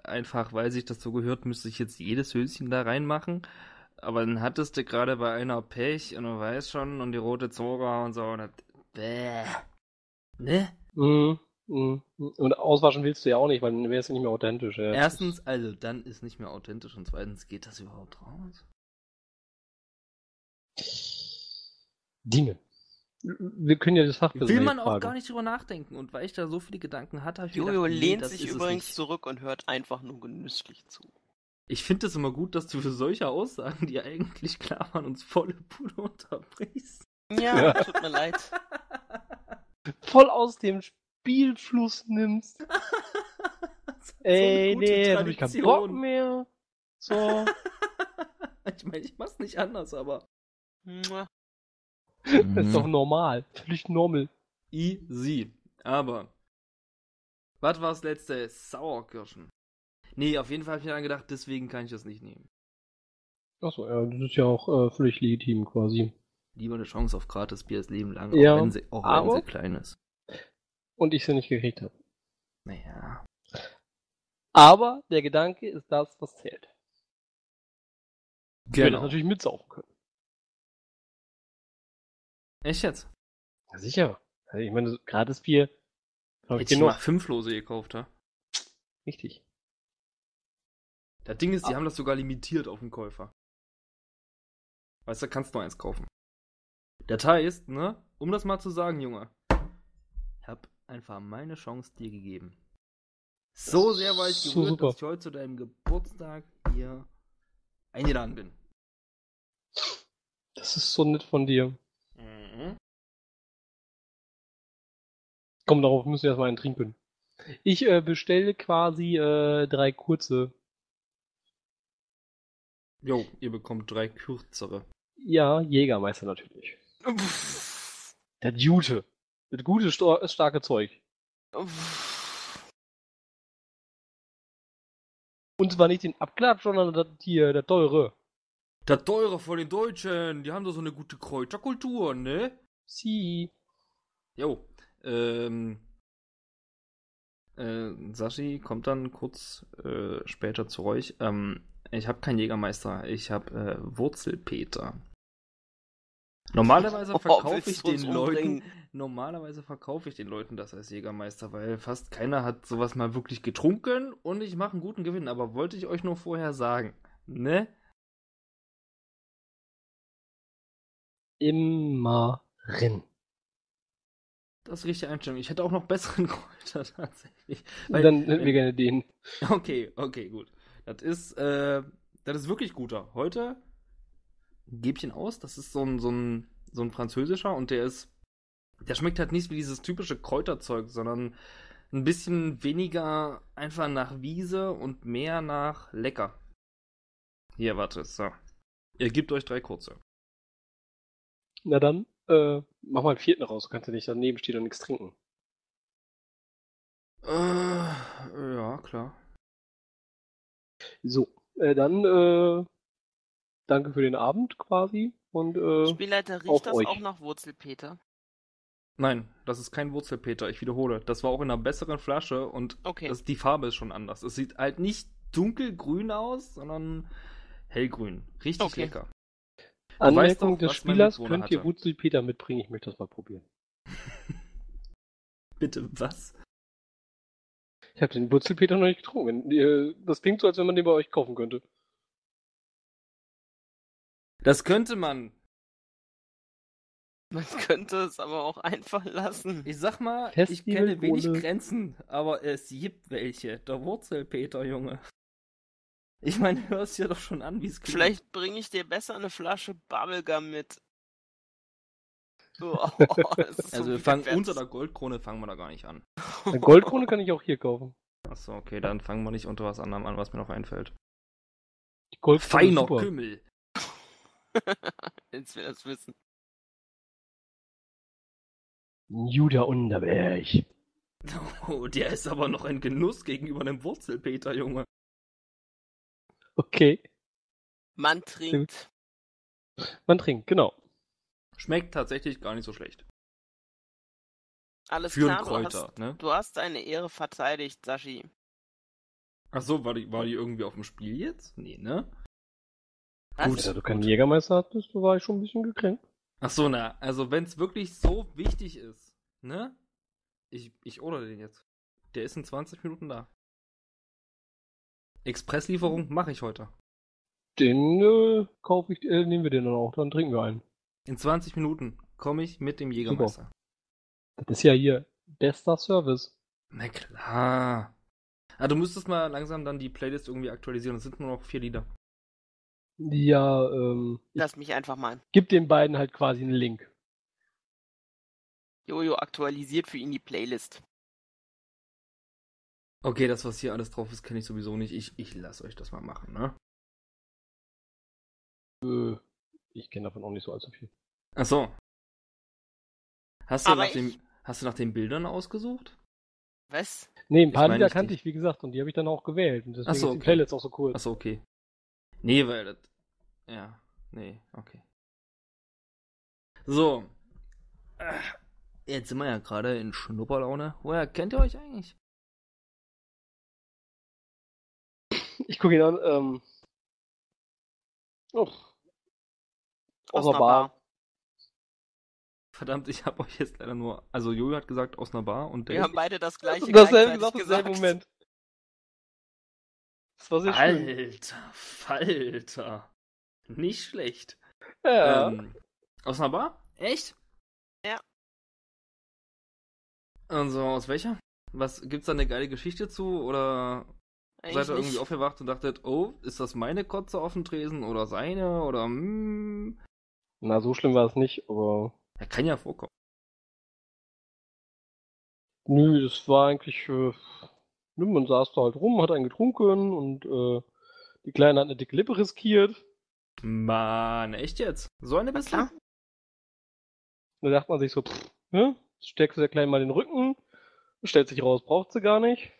einfach weil sich das so gehört, müsste ich jetzt jedes Höschen da reinmachen. Aber dann hattest du gerade bei einer Pech und du weißt schon, und die rote Zora und so, und das, bäh. Ne? Mhm. Mhm. Und auswaschen willst du ja auch nicht, weil dann wäre es nicht mehr authentisch. Ja. Erstens, also dann ist nicht mehr authentisch und zweitens, geht das überhaupt raus? Dinge. Wir können ja das Fachwissen Will man auch fragen. gar nicht drüber nachdenken. Und weil ich da so viele Gedanken hatte, habe ich Jojo gedacht, nee, lehnt das sich übrigens zurück und hört einfach nur genüsslich zu. Ich finde es immer gut, dass du für solche Aussagen, die eigentlich klar waren, uns volle Pulle unterbrichst. Ja, tut mir leid. Voll aus dem Spielfluss nimmst. So Ey, nee, jetzt hab ich keinen Bock mehr. So. Ich meine, ich mach's nicht anders, aber. Das ist doch normal. Völlig normal. Easy. Aber. Was war das letzte? Sauerkirschen. Nee, auf jeden Fall habe ich mir dann gedacht, deswegen kann ich das nicht nehmen. Achso, ja, das ist ja auch äh, völlig legitim quasi. Lieber eine Chance auf gratis Bier das Leben lang, Ja, auch wenn sie, auch wenn aber- sie klein ist. Und ich sie nicht gekriegt habe. Naja. Aber der Gedanke ist das, was zählt. Ich werde das Genau. natürlich mitsaufen können. Echt jetzt? Ja, sicher. Also ich meine, gratis Bier. Hab ich Hätte ich mal genug. fünf Lose gekauft, ha? Richtig. Das Ding ist, die Ah. haben das sogar limitiert auf den Käufer. Weißt du, kannst nur eins kaufen. Das heißt, ne, um das mal zu sagen, Junge, ich hab einfach meine Chance dir gegeben. So sehr war ich gerührt, super. dass ich heute zu deinem Geburtstag hier eingeladen bin. Das ist so nett von dir. Mhm. Komm, darauf müssen wir erstmal einen trinken. Ich äh, bestelle quasi äh, drei kurze. Jo, ihr bekommt drei kürzere. Ja, Jägermeister natürlich. Der Jute. Das gute, starke Zeug. Und zwar nicht den Abklatsch, sondern das hier, der teure. Das teure von den Deutschen, die haben doch so eine gute Kräuterkultur, ne? Sie. Jo, ähm, äh, Sashi kommt dann kurz äh, später zu euch. Ähm, ich habe keinen Jägermeister, ich habe äh, Wurzelpeter. Normalerweise Oh, verkaufe willst ich den Leuten, normalerweise verkaufe ich den Leuten das als Jägermeister, weil fast keiner hat sowas mal wirklich getrunken und ich mache einen guten Gewinn. Aber wollte ich euch nur vorher sagen, ne? Immerin. Das ist richtige Einstellung. Ich hätte auch noch besseren Kräuter tatsächlich. Weil- dann wenn- wir gerne den. Okay, okay, gut. Das ist, äh, das ist wirklich guter. Heute gebe ich ihn aus. Das ist so ein, so ein, so ein französischer und der ist, der schmeckt halt nicht wie dieses typische Kräuterzeug, sondern ein bisschen weniger einfach nach Wiese und mehr nach lecker. Hier, warte, so. Ihr gebt euch drei kurze. Na dann, äh, mach mal einen vierten raus. Du kannst ja nicht daneben stehen und nichts trinken. Äh, ja, klar. So, äh, dann, äh, danke für den Abend quasi. Und, äh, Spielleiter, auf riecht das euch. auch nach Wurzelpeter? Nein, das ist kein Wurzelpeter, ich wiederhole. Das war auch in einer besseren Flasche und Okay. das, die Farbe ist schon anders. Es sieht halt nicht dunkelgrün aus, sondern hellgrün. Richtig Okay. lecker. Anmerkung des Spielers, könnt ihr. Wurzelpeter mitbringen? Ich möchte das mal probieren. Bitte, was? Ich habe den Wurzelpeter noch nicht getrunken. Das klingt so, als wenn man den bei euch kaufen könnte. Das könnte man. Man könnte es aber auch einfach lassen. Ich sag mal, ich kenne wenig ohne- Grenzen, aber es gibt welche. Der Wurzelpeter, Junge. Ich meine, hörst ja doch schon an, wie es klingt. Vielleicht bringe ich dir besser eine Flasche Bubblegum mit. Oh, Also wir fangen widerwärtig. unter der Goldkrone fangen wir da gar nicht an. Eine Goldkrone kann ich auch hier kaufen. Achso, okay, dann fangen wir nicht unter was anderem an, was mir noch einfällt. Die Goldkrone ist Feiner super. Kümmel. Jetzt will das wissen. Judah Unterberg. Oh, der ist aber noch ein Genuss gegenüber einem Wurzelpeter, Junge. Okay. Man trinkt. Man trinkt, genau. Schmeckt tatsächlich gar nicht so schlecht. Alles Für einen klar, du Kräuter, hast, ne? du hast deine Ehre verteidigt, Sashi. Achso, war die, war die irgendwie auf dem Spiel jetzt? Nee, ne? Was? Gut. Da du keinen Jägermeister hattest, war ich schon ein bisschen gekränkt. Achso, na, also wenn es wirklich so wichtig ist, ne? Ich, ich order den jetzt. Der ist in 20 Minuten da. Expresslieferung mache ich heute. Den äh, kaufe ich, äh, nehmen wir den dann auch, dann trinken wir einen. In 20 Minuten komme ich mit dem Jägermeister. Das ist ja hier bester Service. Na klar. Ah, du müsstest mal langsam dann die Playlist irgendwie aktualisieren. Es sind nur noch vier Lieder. Ja, ähm, Lass mich einfach mal. gebe den beiden halt quasi einen Link. Jojo aktualisiert für ihn die Playlist. Okay, das, was hier alles drauf ist, kenne ich sowieso nicht. Ich, ich lasse euch das mal machen, ne? Äh, ich kenne davon auch nicht so allzu viel. Ach so. Hast du, Aber nach dem, ich- hast du nach den Bildern ausgesucht? Was? Nee, ein paar Lieder kannte ich, wie gesagt, und die habe ich dann auch gewählt. Und deswegen Ach so, ist die okay. Playlist auch so cool. Achso, okay. Nee, weil das. Ja, nee, okay. So. Jetzt sind wir ja gerade in Schnupperlaune. Woher kennt ihr euch eigentlich? Ich gucke ihn an, ähm. Oh, aus einer Bar. Verdammt, ich habe euch jetzt leider nur. Also, Jojo hat gesagt aus einer Bar und Wir der. haben beide das gleiche Dasselbe gleichzeitig gesagt Moment. Das war sehr schön. Alter, Falter. Nicht schlecht. Ja. Ähm, aus einer Bar? Echt? Ja. Also, aus welcher? Was, gibt's da eine geile Geschichte zu? Oder Eigentlich seid ihr irgendwie nicht. aufgewacht und dachtet, oh, ist das meine Kotze auf dem Tresen oder seine? Oder, hm. Na, so schlimm war es nicht, aber. Ja, kann ja vorkommen. Nö, das war eigentlich. Äh, nö, man saß da halt rum, hat einen getrunken und äh, die Kleine hat eine dicke Lippe riskiert. Mann, echt jetzt? So eine du? Da dachte man sich so, pff, ne? Steckst du der Kleinen mal den Rücken, stellt sich raus, braucht sie gar nicht.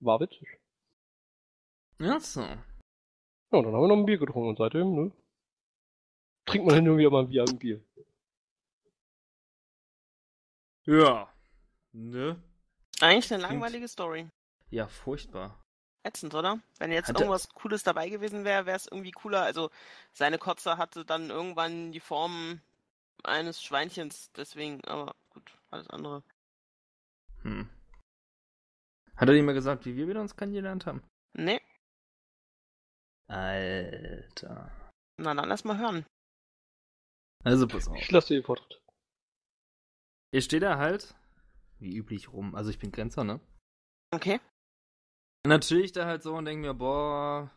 War witzig. Ja, so. Ja, und dann haben wir noch ein Bier getrunken und seitdem, ne? Trinkt man hin und wieder mal ein Bier, ein Bier. Ja. Ne? Eigentlich eine langweilige Story. Ja, furchtbar. Ätzend, oder? Wenn jetzt Hat er- irgendwas Cooles dabei gewesen wäre, wäre es irgendwie cooler. Also seine Kotze hatte dann irgendwann die Form eines Schweinchens, deswegen, aber gut, alles andere. Hm. Hat er dir mal gesagt, wie wir wieder uns kennengelernt haben? Nee, Alter. na dann lass mal hören. Also pass auf. Ich lasse dir den Vortritt. Ich stehe da halt, wie üblich, rum. Also ich bin Grenzer, ne? Okay. Und dann chill ich da halt so und denke mir, boah,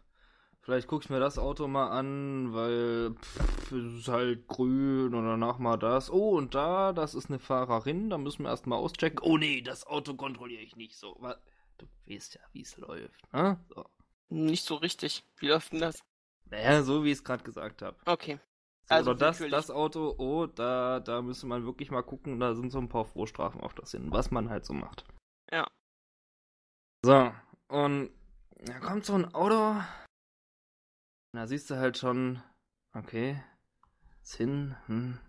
vielleicht gucke ich mir das Auto mal an, weil pff, es ist halt grün und danach mal das. Oh, und da, das ist eine Fahrerin, da müssen wir erstmal auschecken. Oh nee, das Auto kontrolliere ich nicht so. Du weißt ja, wie es läuft, ne? So. Nicht so richtig. Wie läuft denn das? Naja, so wie ich es gerade gesagt habe. Okay. So, Also oder das, das Auto, oh, da, da müsste man wirklich mal gucken, da sind so ein paar Vorstrafen auf das hin, was man halt so macht. Ja. So, und da kommt so ein Auto, da siehst du halt schon, okay, ist hin, hm,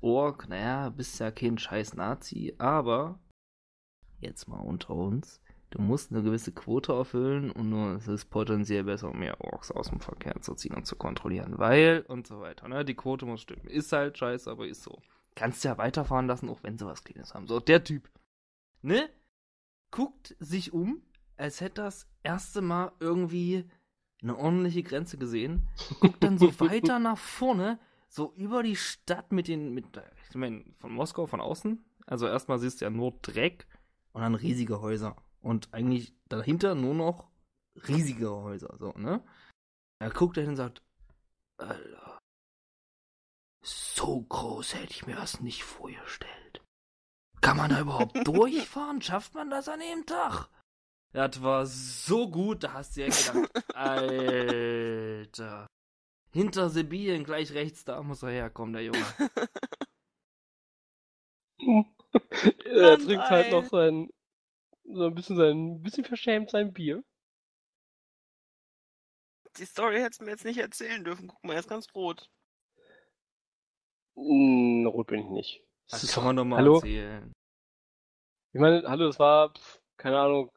Ork, naja, bist ja kein scheiß Nazi, aber, jetzt mal unter uns, du musst eine gewisse Quote erfüllen und nur es ist potenziell besser, mehr Orks aus dem Verkehr zu ziehen und zu kontrollieren, weil und so weiter. Ne? Die Quote muss stimmen. Ist halt scheiße, aber ist so. Kannst ja weiterfahren lassen, auch wenn sie was Kleines haben. So, der Typ. Ne? Guckt sich um, als hätte das erste Mal irgendwie eine ordentliche Grenze gesehen. Guckt dann so weiter nach vorne, so über die Stadt mit den, mit, ich meine, von Moskau von außen. Also erstmal siehst du ja nur Dreck und dann riesige Häuser. Und eigentlich dahinter nur noch riesige Häuser, so, ne? Er guckt dahin und sagt, Alter, so groß hätte ich mir das nicht vorgestellt. Kann man da überhaupt durchfahren? Schafft man das an dem Tag? Das war so gut, da hast du ja gedacht, Alter. Hinter Sibirien, gleich rechts, da muss er herkommen, der Junge. er trinkt halt noch sein, so ein bisschen sein, ein bisschen verschämt sein Bier. Die Story hättest du mir jetzt nicht erzählen dürfen. Guck mal, er ist ganz rot. Mm, rot bin ich nicht. Das kann man doch mal hallo? erzählen. Ich meine, hallo, das war, pf, keine Ahnung,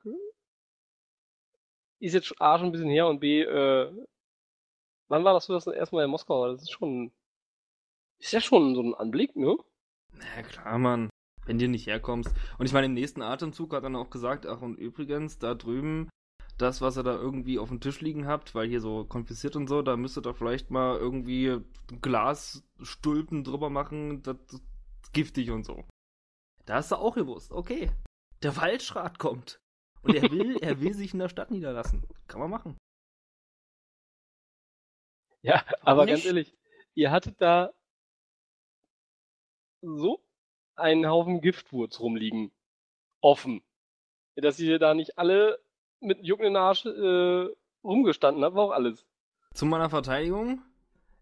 ist jetzt A schon ein bisschen her und B, äh, wann war das so, dass das erste Mal in Moskau war? Das ist schon, ist ja schon so ein Anblick, ne? Na klar, Mann. Wenn du nicht herkommst. Und ich meine, im nächsten Atemzug hat er dann auch gesagt, ach und übrigens, da drüben, das, was ihr da irgendwie auf dem Tisch liegen habt, weil hier so konfisziert und so, da müsstet ihr vielleicht mal irgendwie Glasstulpen drüber machen, das ist giftig und so. Da hast du auch gewusst, okay, der Waldschrat kommt. Und er will, er will sich in der Stadt niederlassen. Kann man machen. Ja, aber nicht? ganz ehrlich, ihr hattet da so einen Haufen Giftwurz rumliegen. Offen. Dass ihr da nicht alle mit juckenden Arsch äh, rumgestanden habt, war auch alles. Zu meiner Verteidigung,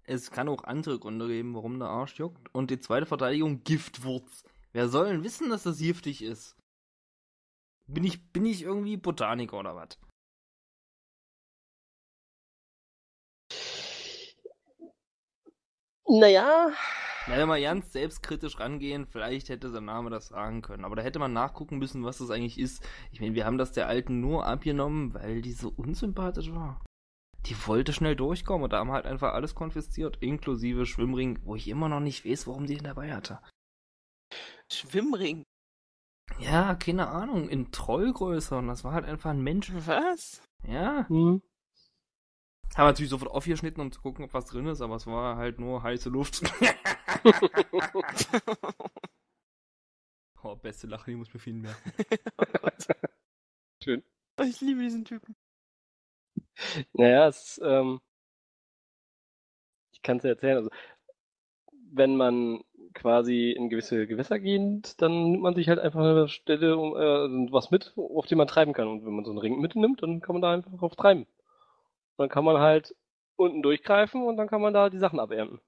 es kann auch andere Gründe geben, warum der Arsch juckt. Und die zweite Verteidigung, Giftwurz. Wer soll denn wissen, dass das giftig ist? Bin ich, bin ich irgendwie Botaniker oder was? Naja, Na, wenn wir ganz selbstkritisch rangehen, vielleicht hätte der Name das sagen können. Aber da hätte man nachgucken müssen, was das eigentlich ist. Ich meine, wir haben das der Alten nur abgenommen, weil die so unsympathisch war. Die wollte schnell durchkommen und da haben wir halt einfach alles konfisziert, inklusive Schwimmring, wo ich immer noch nicht weiß, warum die den dabei hatte. Schwimmring. Ja, keine Ahnung, in Trollgröße und das war halt einfach ein Mensch. Was? Ja. hm. Haben natürlich sofort aufgeschnitten, um zu gucken, ob was drin ist, aber es war halt nur heiße Luft. oh, beste Lache, die muss mir viel merken. schön. Oh, ich liebe diesen Typen. Naja, es, ähm, ich kann es ja erzählen, also wenn man quasi in gewisse Gewässer geht, dann nimmt man sich halt einfach eine Stelle um, äh, was mit, auf die man treiben kann. Und wenn man so einen Ring mitnimmt, dann kann man da einfach drauf treiben. Dann kann man halt unten durchgreifen und dann kann man da die Sachen abernten.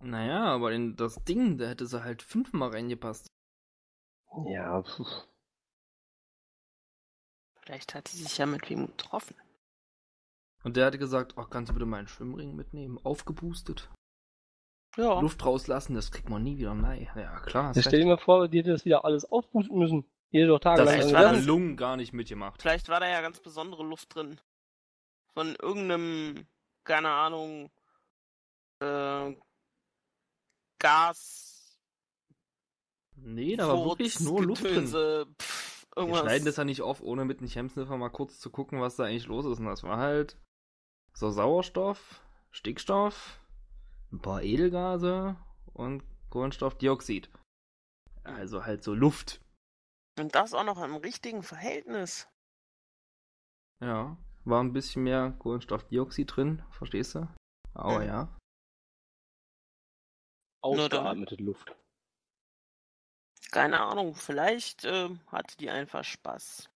Naja, aber in das Ding, da hätte sie halt fünfmal reingepasst. Ja, pf, Vielleicht hat sie sich ja mit wem getroffen. Und der hatte gesagt, ach, kannst du bitte meinen Schwimmring mitnehmen? Aufgepustet. Ja. Luft rauslassen, das kriegt man nie wieder rein. Ja, klar. Jetzt stell dir mal vor, die hätte das wieder alles aufpusten müssen. Jede doch das tagelang. hat Vielleicht dran war. Lungen gar nicht mitgemacht. Vielleicht war da ja ganz besondere Luft drin. Von irgendeinem, keine Ahnung, äh, Gas. Nee, da war Furz, wirklich nur Luft drin. Wir schneiden das ja nicht auf, ohne mit einem Chemsniffer mal kurz zu gucken, was da eigentlich los ist. Und das war halt so Sauerstoff, Stickstoff, ein paar Edelgase und Kohlenstoffdioxid. Also halt so Luft. Und das auch noch im richtigen Verhältnis. Ja, war ein bisschen mehr Kohlenstoffdioxid drin, verstehst du? Aber Mhm. ja. Ausgeatmete Luft. Keine Ahnung, vielleicht äh, hatte die einfach Spaß.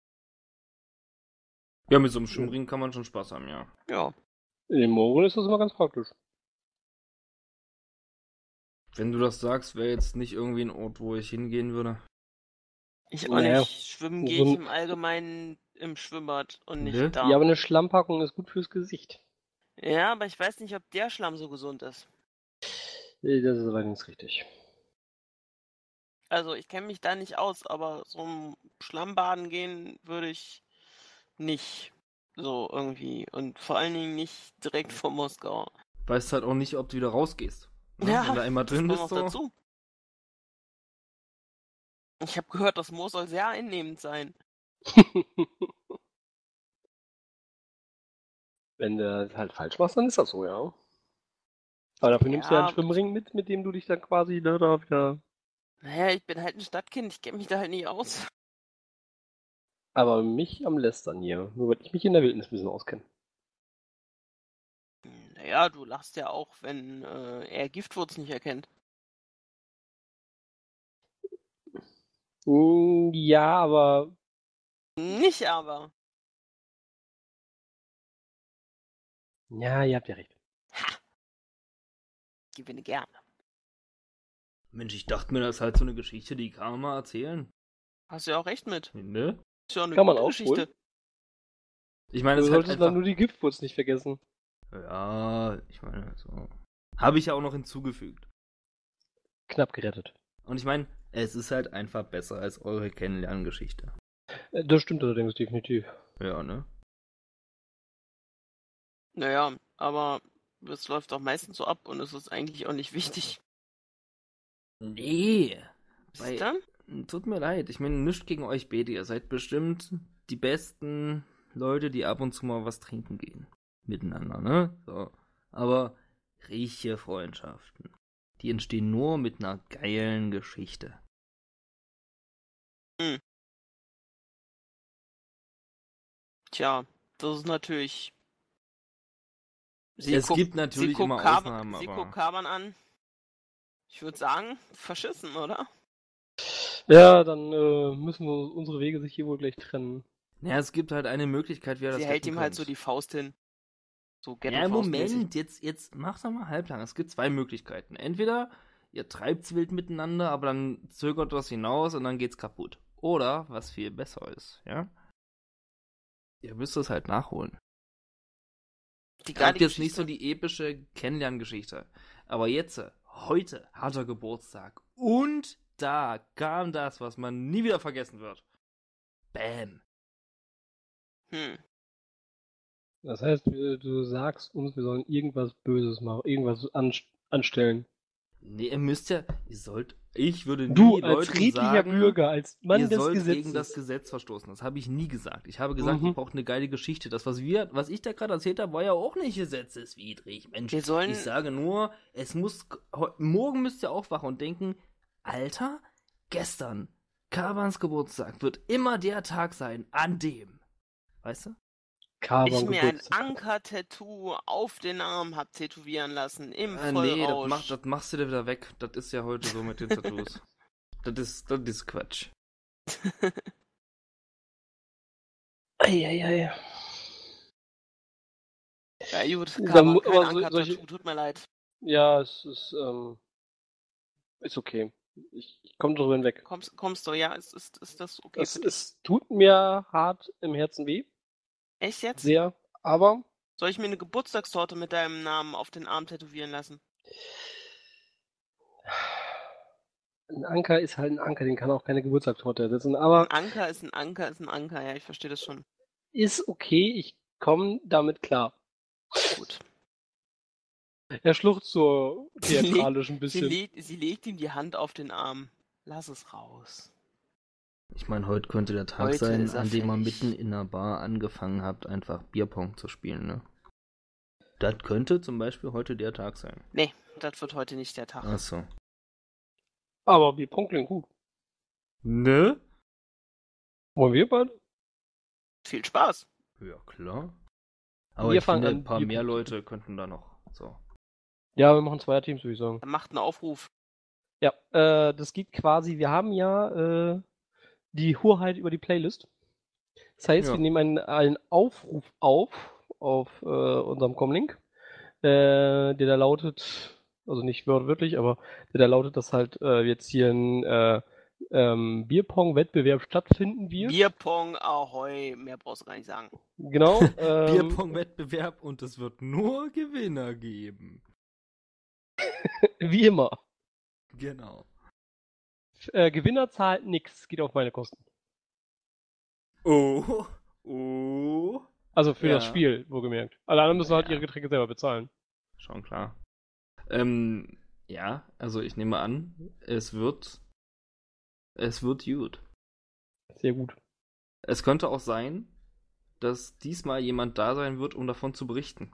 Ja, mit so einem Schwimmring kann man schon Spaß haben, ja. Ja. In den Mooren ist das immer ganz praktisch. Wenn du das sagst, wäre jetzt nicht irgendwie ein Ort, wo ich hingehen würde. Ich auch Naja, nicht. Schwimmen gehe ich im Allgemeinen im Schwimmbad und nicht Ne? da. Ja, aber eine Schlammpackung ist gut fürs Gesicht. Ja, aber ich weiß nicht, ob der Schlamm so gesund ist. Nee, Das ist allerdings richtig. Also ich kenne mich da nicht aus, aber so ein Schlammbaden gehen würde ich nicht so irgendwie. Und vor allen Dingen nicht direkt vor Moskau. Weißt halt auch nicht, ob du wieder rausgehst. Ne? Ja, Wenn du einmal das drin kommt bist, noch so. dazu. Ich habe gehört, das Moor soll sehr einnehmend sein. Wenn du das halt falsch machst, dann ist das so, ja. Aber dafür nimmst du ja einen Schwimmring mit, mit dem du dich dann quasi da, da wieder. Naja, ich bin halt ein Stadtkind, ich kenne mich da halt nicht aus. Aber mich am Lästern hier. Nur weil ich mich in der Wildnis ein bisschen auskenne. Naja, du lachst ja auch, wenn äh, er Giftwurz nicht erkennt. Mm, Ja, aber Nicht aber. ja, ihr habt ja recht. Ich gewinne gerne. Mensch, ich dachte mir, das ist halt so eine Geschichte, die kann man mal erzählen. Hast du ja auch recht mit. Ne? Ist ja auch eine Kann man gute aufholen. Geschichte. Ich meine, Du halt solltest dann einfach... nur die Giftwurz nicht vergessen. Ja, ich meine, so. Habe ich ja auch noch hinzugefügt. Knapp gerettet. Und ich meine, es ist halt einfach besser als eure Kennenlerngeschichte. Äh, Das stimmt allerdings definitiv. Ja, ne? Naja, aber es läuft auch meistens so ab und es ist eigentlich auch nicht wichtig. Nee. Was ist dann? Tut mir leid, ich meine, nichts gegen euch beide. Ihr seid bestimmt die besten Leute, die ab und zu mal was trinken gehen. Miteinander, ne? So. Aber rieche Freundschaften. Die entstehen nur mit einer geilen Geschichte. Tja, das ist natürlich. Sie es gibt natürlich sie immer Kaban, Ausnahmen, Sie aber... guckt Kaban an. Ich würde sagen, verschissen, oder? Ja, dann äh, müssen wir unsere Wege sich hier wohl gleich trennen. Ja, es gibt halt eine Möglichkeit, wie ihr das Sie hält ihm halt könnt. so die Faust hin. So ghetto Ja, Moment, jetzt, jetzt mach doch mal halblang. Es gibt zwei Möglichkeiten. Entweder ihr treibt's wild miteinander, aber dann zögert das hinaus und dann geht's kaputt. Oder, was viel besser ist, ja? Ihr müsst es halt nachholen. Die Ihr habt jetzt nicht so die epische Kennenlerngeschichte. Aber jetzt, heute, hat er Geburtstag. Und da kam das, was man nie wieder vergessen wird. Bam. Hm. Das heißt, du sagst uns, wir sollen irgendwas Böses machen, irgendwas an, anstellen. Nee, ihr müsst ja, ihr sollt, ich würde nie Du als friedlicher sagen, Bürger, als Mann ihr des sollt Gesetzes. gegen das Gesetz verstoßen. Das habe ich nie gesagt. Ich habe gesagt, Mhm. ihr braucht eine geile Geschichte. Das, was wir, was ich da gerade erzählt habe, war ja auch nicht gesetzeswidrig. Mensch, Wir sollen- ich sage nur, es muss, morgen müsst ihr aufwachen und denken, Alter, gestern, Kabans Geburtstag wird immer der Tag sein, an dem. Weißt du? Carbon Ich mir ein. Anker-Tattoo auf den Arm hab tätowieren lassen. Im Äh, nee, das, mach, das machst du dir wieder weg. Das ist ja heute so mit den Tattoos. das ist, das ist Quatsch. Eieiei. ja, gut, mu- kein Anker-Tattoo, solche- tut mir leid. Ja, es ist, ähm, ist okay. Ich, ich komme drüber hinweg. Kommst, kommst du, ja, ist, ist, ist das okay Es, es tut mir hart im Herzen weh. Echt jetzt? Sehr. Aber Soll ich mir eine Geburtstagstorte mit deinem Namen auf den Arm tätowieren lassen? ein Anker ist halt ein Anker, den kann auch keine Geburtstagstorte ersetzen. Aber Ein Anker ist ein Anker, ist ein Anker, ja, ich verstehe das schon. ist okay, ich komme damit klar. Gut. Er schluchzt so Sie theatralisch ein Sie, bisschen. legt, sie legt ihm die Hand auf den Arm. Lass es raus. Ich meine, heute könnte der Tag Heute sein, an dem ihr fällig. mitten in einer Bar angefangen habt, einfach Bierpong zu spielen, ne? Das könnte zum Beispiel heute der Tag sein. Nee, das wird heute nicht der Tag. Achso. Aber wir Pong klingt gut. Ne? Wollen wir beide? Viel Spaß. Ja, klar. Aber Wir ich fangen finde, an, ein paar Bierpong mehr Leute könnten da noch. So. Ja, wir machen zwei Teams, würde ich sagen. Er macht einen Aufruf. Ja, äh, das geht quasi, wir haben ja äh, die Hoheit über die Playlist. Das heißt, Ja. wir nehmen einen, einen Aufruf auf, auf äh, unserem Comlink, äh, der da lautet, also nicht wörtlich, aber der da lautet, dass halt äh, jetzt hier ein äh, ähm, Bierpong-Wettbewerb stattfinden wird. Bierpong, Ahoi, mehr brauchst du gar nicht sagen. Genau. Ähm, Bierpong-Wettbewerb und es wird nur Gewinner geben. Wie immer. Genau. Äh, Gewinner zahlt nix, geht auf meine Kosten. Oh. Oh. Also für Ja. das Spiel, wohlgemerkt. Alle anderen müssen halt Ja. ihre Getränke selber bezahlen. Schon klar. Ähm, ja, also ich nehme an, es wird. Es wird gut. Sehr gut. Es könnte auch sein, dass diesmal jemand da sein wird, um davon zu berichten.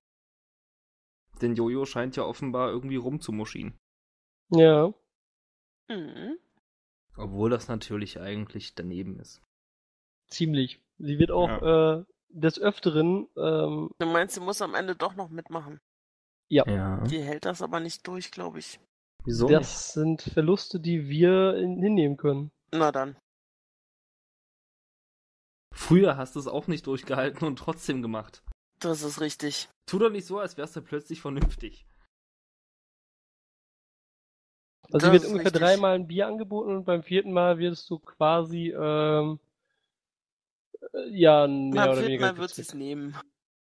Denn Jojo scheint ja offenbar irgendwie rumzumuschien. Ja. Mhm. Obwohl das natürlich eigentlich daneben ist. Ziemlich. Sie wird auch äh, des Öfteren, ähm, Du meinst, sie muss am Ende doch noch mitmachen. Ja. Die hält das aber nicht durch, glaube ich. Wieso das sind Verluste, die wir in, hinnehmen können. Na dann. nicht? Früher hast du es auch nicht durchgehalten und trotzdem gemacht. Das ist richtig. Tu doch nicht so, als wärst du plötzlich vernünftig. Also wird ungefähr richtig. dreimal ein Bier angeboten und beim vierten Mal wirst du quasi, ähm, äh, ja, mehr am vierten weniger Mal wird es nehmen.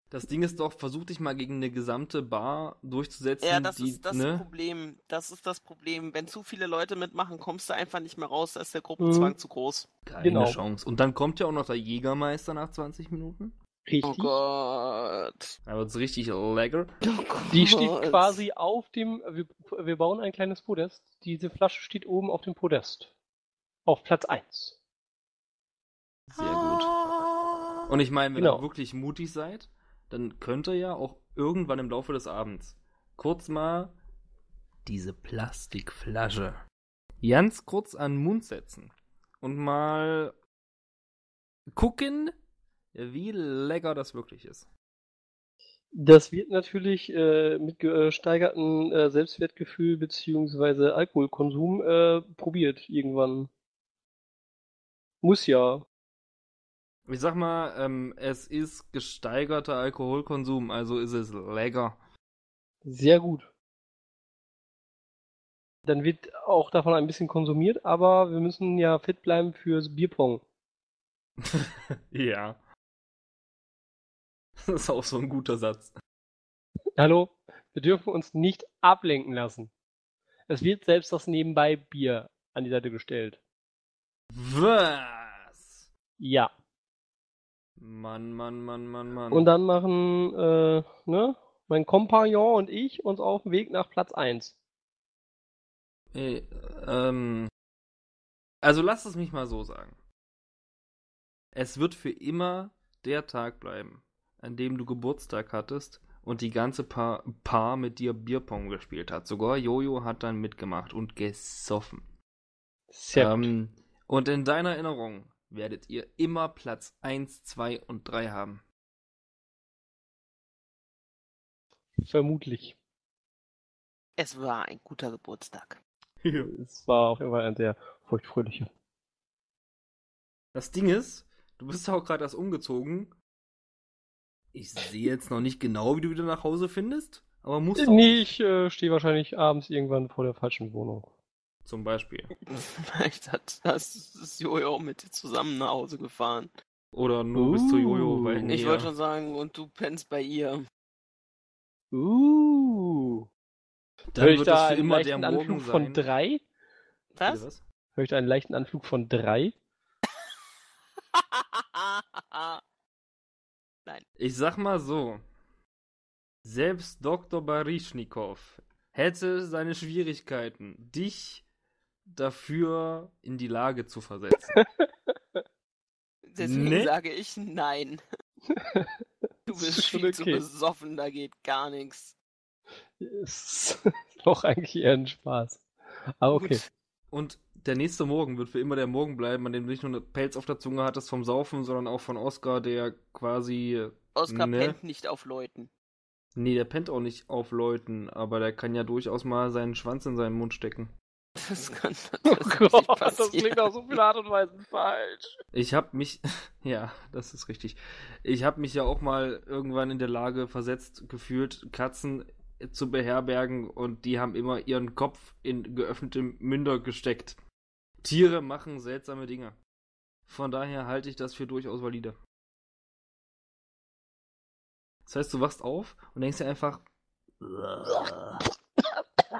Das Ding ist doch, versuch dich mal gegen eine gesamte Bar durchzusetzen. Ja, das die, ist das ne? Problem. Das ist das Problem. Wenn zu viele Leute mitmachen, kommst du einfach nicht mehr raus. Da ist der Gruppenzwang Mhm. zu groß. Keine Genau. Chance. Und dann kommt ja auch noch der Jägermeister nach 20 Minuten. Richtig. Oh Gott. Da wird's richtig lecker. Oh. Die steht quasi auf dem, wir, wir bauen ein kleines Podest. Diese Flasche steht oben auf dem Podest. Auf Platz 1. Sehr gut. Und ich meine, wenn Genau. ihr wirklich mutig seid, dann könnt ihr ja auch irgendwann im Laufe des Abends kurz mal diese Plastikflasche ganz kurz an den Mund setzen und mal gucken, wie lecker das wirklich ist. Das wird natürlich äh, mit gesteigertem äh, Selbstwertgefühl beziehungsweise Alkoholkonsum äh, probiert irgendwann. Muss ja. Ich sag mal, ähm, es ist gesteigerter Alkoholkonsum, also ist es lecker. Sehr gut. Dann wird auch davon ein bisschen konsumiert, aber wir müssen ja fit bleiben fürs Bierpong. ja. Das ist auch so ein guter Satz. Hallo, wir dürfen uns nicht ablenken lassen. Es wird selbst das nebenbei Bier an die Seite gestellt. Was? Ja. Mann, Mann, Mann, Mann, Mann. Und dann machen äh, ne, mein Kompagnon und ich uns auf den Weg nach Platz 1. Ey, ähm, also lass es mich mal so sagen. Es wird für immer der Tag bleiben, an dem du Geburtstag hattest und die ganze Paar, Paar mit dir Bierpong gespielt hat. Sogar Jojo hat dann mitgemacht und gesoffen. Sehr gut. ähm, und in deiner Erinnerung werdet ihr immer Platz 1, 2 und 3 haben. Vermutlich. Es war ein guter Geburtstag. Es war auf jeden Fall ein sehr feuchtfröhlicher. Das Ding ist, du bist auch gerade erst umgezogen. Ich sehe jetzt noch nicht genau, wie du wieder nach Hause findest, aber musst du auch Nee, ich äh, stehe wahrscheinlich abends irgendwann vor der falschen Wohnung. zum Beispiel. Vielleicht hat das, das Jojo mit dir zusammen nach Hause gefahren. Oder nur bis zu Jojo, Uh. weil Ich wollte schon sagen, und du pennst bei ihr. Uh. Dann Hör ich wird da das für einen immer der leichten Morgen Anflug von sein. drei? Was? Hör ich da einen leichten Anflug von drei? Ich sag mal so. Selbst Dr. Barischnikow hätte seine Schwierigkeiten, dich dafür in die Lage zu versetzen. Deswegen Nee. sage ich nein. Du Ist bist schon viel zu okay. besoffen, da geht gar nichts. Ist doch eigentlich eher ein Spaß. Aber okay. Gut. Und der nächste Morgen wird für immer der Morgen bleiben, an dem du nicht nur eine Pelz auf der Zunge hattest vom Saufen, sondern auch von Oscar, der quasi. Oskar Ne. pennt nicht auf Leuten. Nee, der pennt auch nicht auf Leuten, aber der kann ja durchaus mal seinen Schwanz in seinen Mund stecken. Das kann Oh tatsächlich Gott, das klingt auf so viele Art und Weisen falsch. Ich hab mich, ja, das ist richtig. Ich hab mich ja auch mal irgendwann in der Lage versetzt gefühlt, Katzen zu beherbergen und die haben immer ihren Kopf in geöffnete Münder gesteckt. Tiere machen seltsame Dinge. Von daher halte ich das für durchaus valide. Das heißt, du wachst auf und denkst dir einfach,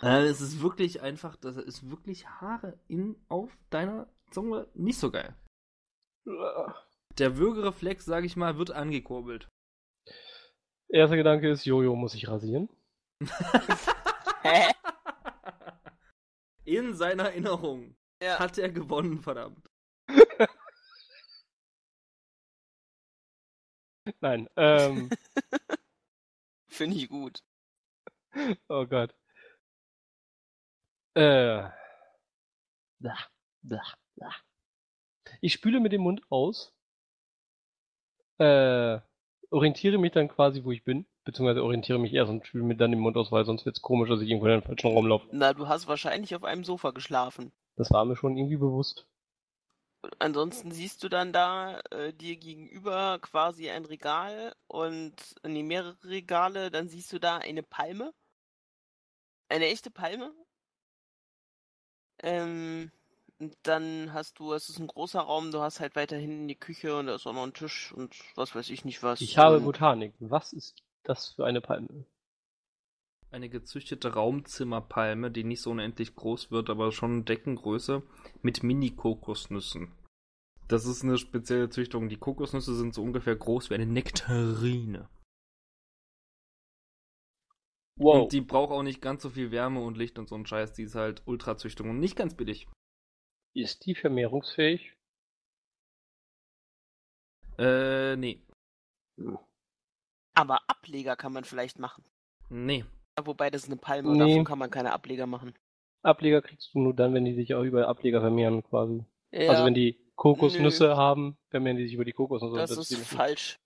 Äh, es ist wirklich einfach, das ist wirklich Haare in, auf deiner Zunge nicht so geil. Der Würgereflex, sag ich mal, wird angekurbelt. Erster Gedanke ist, Jojo muss ich rasieren. Hä? In seiner Erinnerung Ja. hat er gewonnen, verdammt. Nein, ähm, Finde ich gut. oh Gott. Äh. Da, da, da. Ich spüle mit dem Mund aus. Äh, orientiere mich dann quasi, wo ich bin. Beziehungsweise orientiere mich erst und spüle mir dann den Mund aus, weil sonst wird's komisch, dass ich irgendwo in den falschen Raum laufe. Na, du hast wahrscheinlich auf einem Sofa geschlafen. Das war mir schon irgendwie bewusst. Ansonsten siehst du dann da äh, dir gegenüber quasi ein Regal und nee, mehrere Regale. Dann siehst du da eine Palme. Eine echte Palme. Ähm, und dann hast du, es ist ein großer Raum, du hast halt weiter hinten die Küche und da ist auch noch ein Tisch und was weiß ich nicht was. Ich habe Botanik. Was ist das für eine Palme? Eine gezüchtete Raumzimmerpalme, die nicht so unendlich groß wird, aber schon Deckengröße, mit Mini-Kokosnüssen. Das ist eine spezielle Züchtung. Die Kokosnüsse sind so ungefähr groß wie eine Nektarine. Wow. Und die braucht auch nicht ganz so viel Wärme und Licht und so ein Scheiß. Die ist halt Ultrazüchtung und nicht ganz billig. Ist die vermehrungsfähig? Äh, nee. Aber Ableger kann man vielleicht machen. Nee. Wobei das ist eine Palme und Nee. davon kann man keine Ableger machen. Ableger kriegst du nur dann, wenn die sich auch über Ableger vermehren, quasi. Ja, Also wenn die Kokosnüsse haben, vermehren die sich über die Kokosnüsse. das und ist falsch.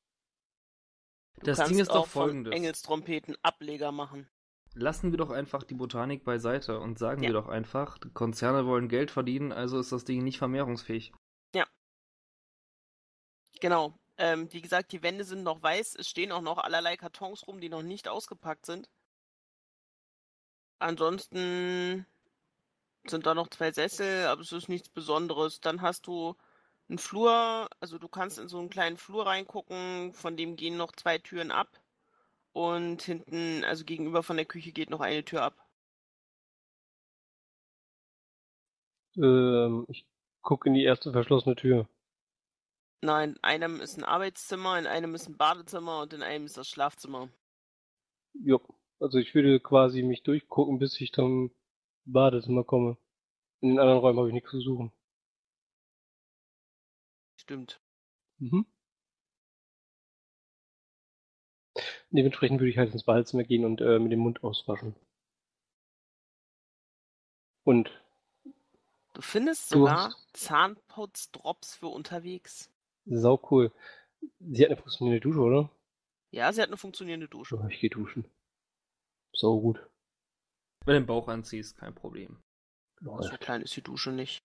Du Das kannst Ding ist doch auch von folgendes. Engelstrompeten Ableger machen. Lassen wir doch einfach die Botanik beiseite und sagen Ja. wir doch einfach, die Konzerne wollen Geld verdienen, also ist das Ding nicht vermehrungsfähig. Genau. Ähm, wie gesagt, die Wände sind noch weiß. Es stehen auch noch allerlei Kartons rum, die noch nicht ausgepackt sind. Ansonsten sind da noch zwei Sessel, aber es ist nichts Besonderes. Dann hast du einen Flur, also du kannst in so einen kleinen Flur reingucken, von dem gehen noch zwei Türen ab. Und hinten, also gegenüber von der Küche, geht noch eine Tür ab. Ähm, ich gucke in die erste verschlossene Tür. Nein, in einem ist ein Arbeitszimmer, in einem ist ein Badezimmer und in einem ist das Schlafzimmer. Jo. Also ich würde quasi mich durchgucken, bis ich zum Badezimmer komme. In den anderen Räumen habe ich nichts zu suchen. Stimmt. Mhm. Dementsprechend würde ich halt ins Badezimmer gehen und äh, mit dem Mund auswaschen. Und Du findest Du sogar hast- Zahnputzdrops für unterwegs. sau cool. Sie hat eine funktionierende Dusche, oder? Ja, sie hat eine funktionierende Dusche. Oh, ich gehe duschen. Sau gut. Wenn du den Bauch anziehst, kein Problem. So klein ist die Dusche nicht.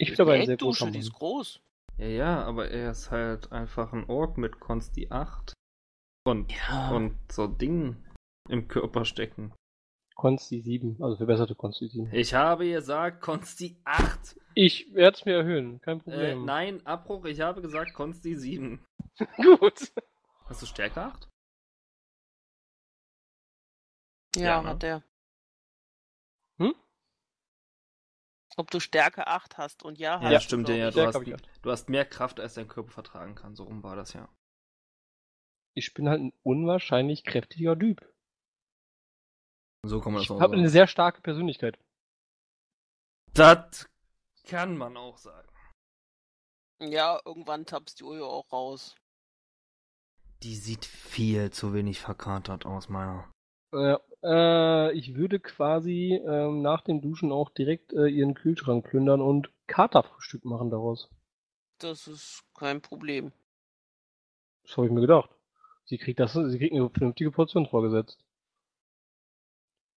Ich aber eine ein sehr Eckdusche, die ist groß. Ja, ja, aber er ist halt einfach ein Ork mit Konsti 8 und, Ja. und so Dingen im Körper stecken. Konsti 7, also verbesserte Konsti 7. Ich habe gesagt Konsti 8. Ich werde es mir erhöhen, kein Äh, Problem. nein, Abbruch, ich habe gesagt Konsti 7. Gut. Hast du Stärke 8? Ja, Ja, ne? hat der. Hm? Ob du Stärke 8 hast und ja, Ja, hast du, stimmt, ja, glaub ja. ich. Du Stärke hast, hab ich du hast mehr Kraft, als dein Körper vertragen kann. So rum war das ja. Ich bin halt ein unwahrscheinlich kräftiger Typ. So kann man Ich das auch habe eine sagen. sehr starke Persönlichkeit. Das kann man auch sagen. Ja, irgendwann tappst die Ujo auch raus. Die sieht viel zu wenig verkatert aus, meiner. Äh, äh, ich würde quasi ähm, nach dem Duschen auch direkt äh, ihren Kühlschrank plündern und Katerfrühstück machen daraus. Das ist kein Problem. Das habe ich mir gedacht. Sie kriegt das, sie kriegt eine vernünftige Portion vorgesetzt.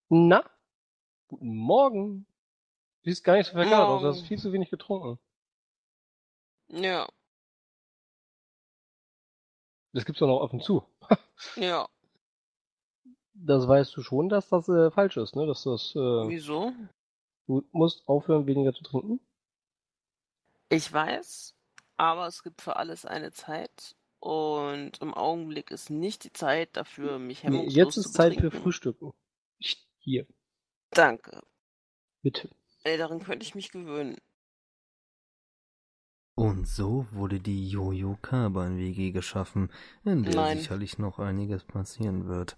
Na? Guten Morgen. Du siehst gar nicht so verkatert aus, du hast viel zu wenig getrunken. Ja, Das gibt's doch noch offen zu. ja. Das weißt du schon, dass das äh, falsch ist, ne? Dass das, äh, Wieso? du musst aufhören, weniger zu trinken. Ich weiß, aber es gibt für alles eine Zeit. Und im Augenblick ist nicht die Zeit dafür, mich Nee, hemmungslos jetzt zu ist Zeit für. Frühstücken. Ich Hier, Danke. bitte. Ey, daran könnte ich mich gewöhnen. Und so wurde die Jojo Carbon WG geschaffen, in der Nein. sicherlich noch einiges passieren wird.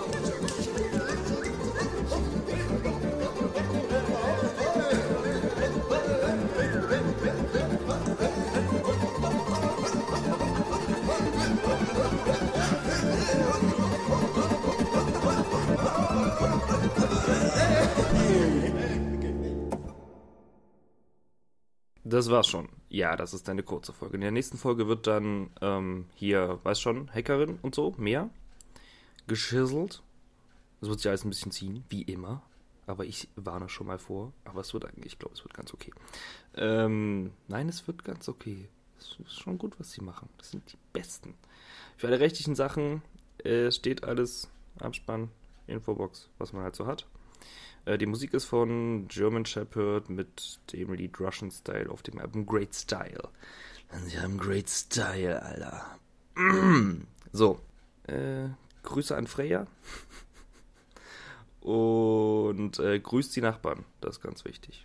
Das war's schon. Ja, das ist eine kurze Folge. In der nächsten Folge wird dann ähm, hier, weiß schon, Hackerin und so, mehr geschisselt. Es wird sich alles ein bisschen ziehen, wie immer. Aber ich warne schon mal vor. Aber es wird eigentlich, ich glaube, es wird ganz okay. Ähm, nein, es wird ganz okay. Es ist schon gut, was sie machen. Das sind die Besten. Für alle rechtlichen Sachen äh, steht alles Abspann, Infobox, was man halt so hat. Äh, die Musik ist von German Shepherd mit dem Lied Russian Style auf dem Album Great Style. Sie haben Great Style, Alter. So, äh, Grüße an Freya. Und äh, grüßt die Nachbarn, das ist ganz wichtig.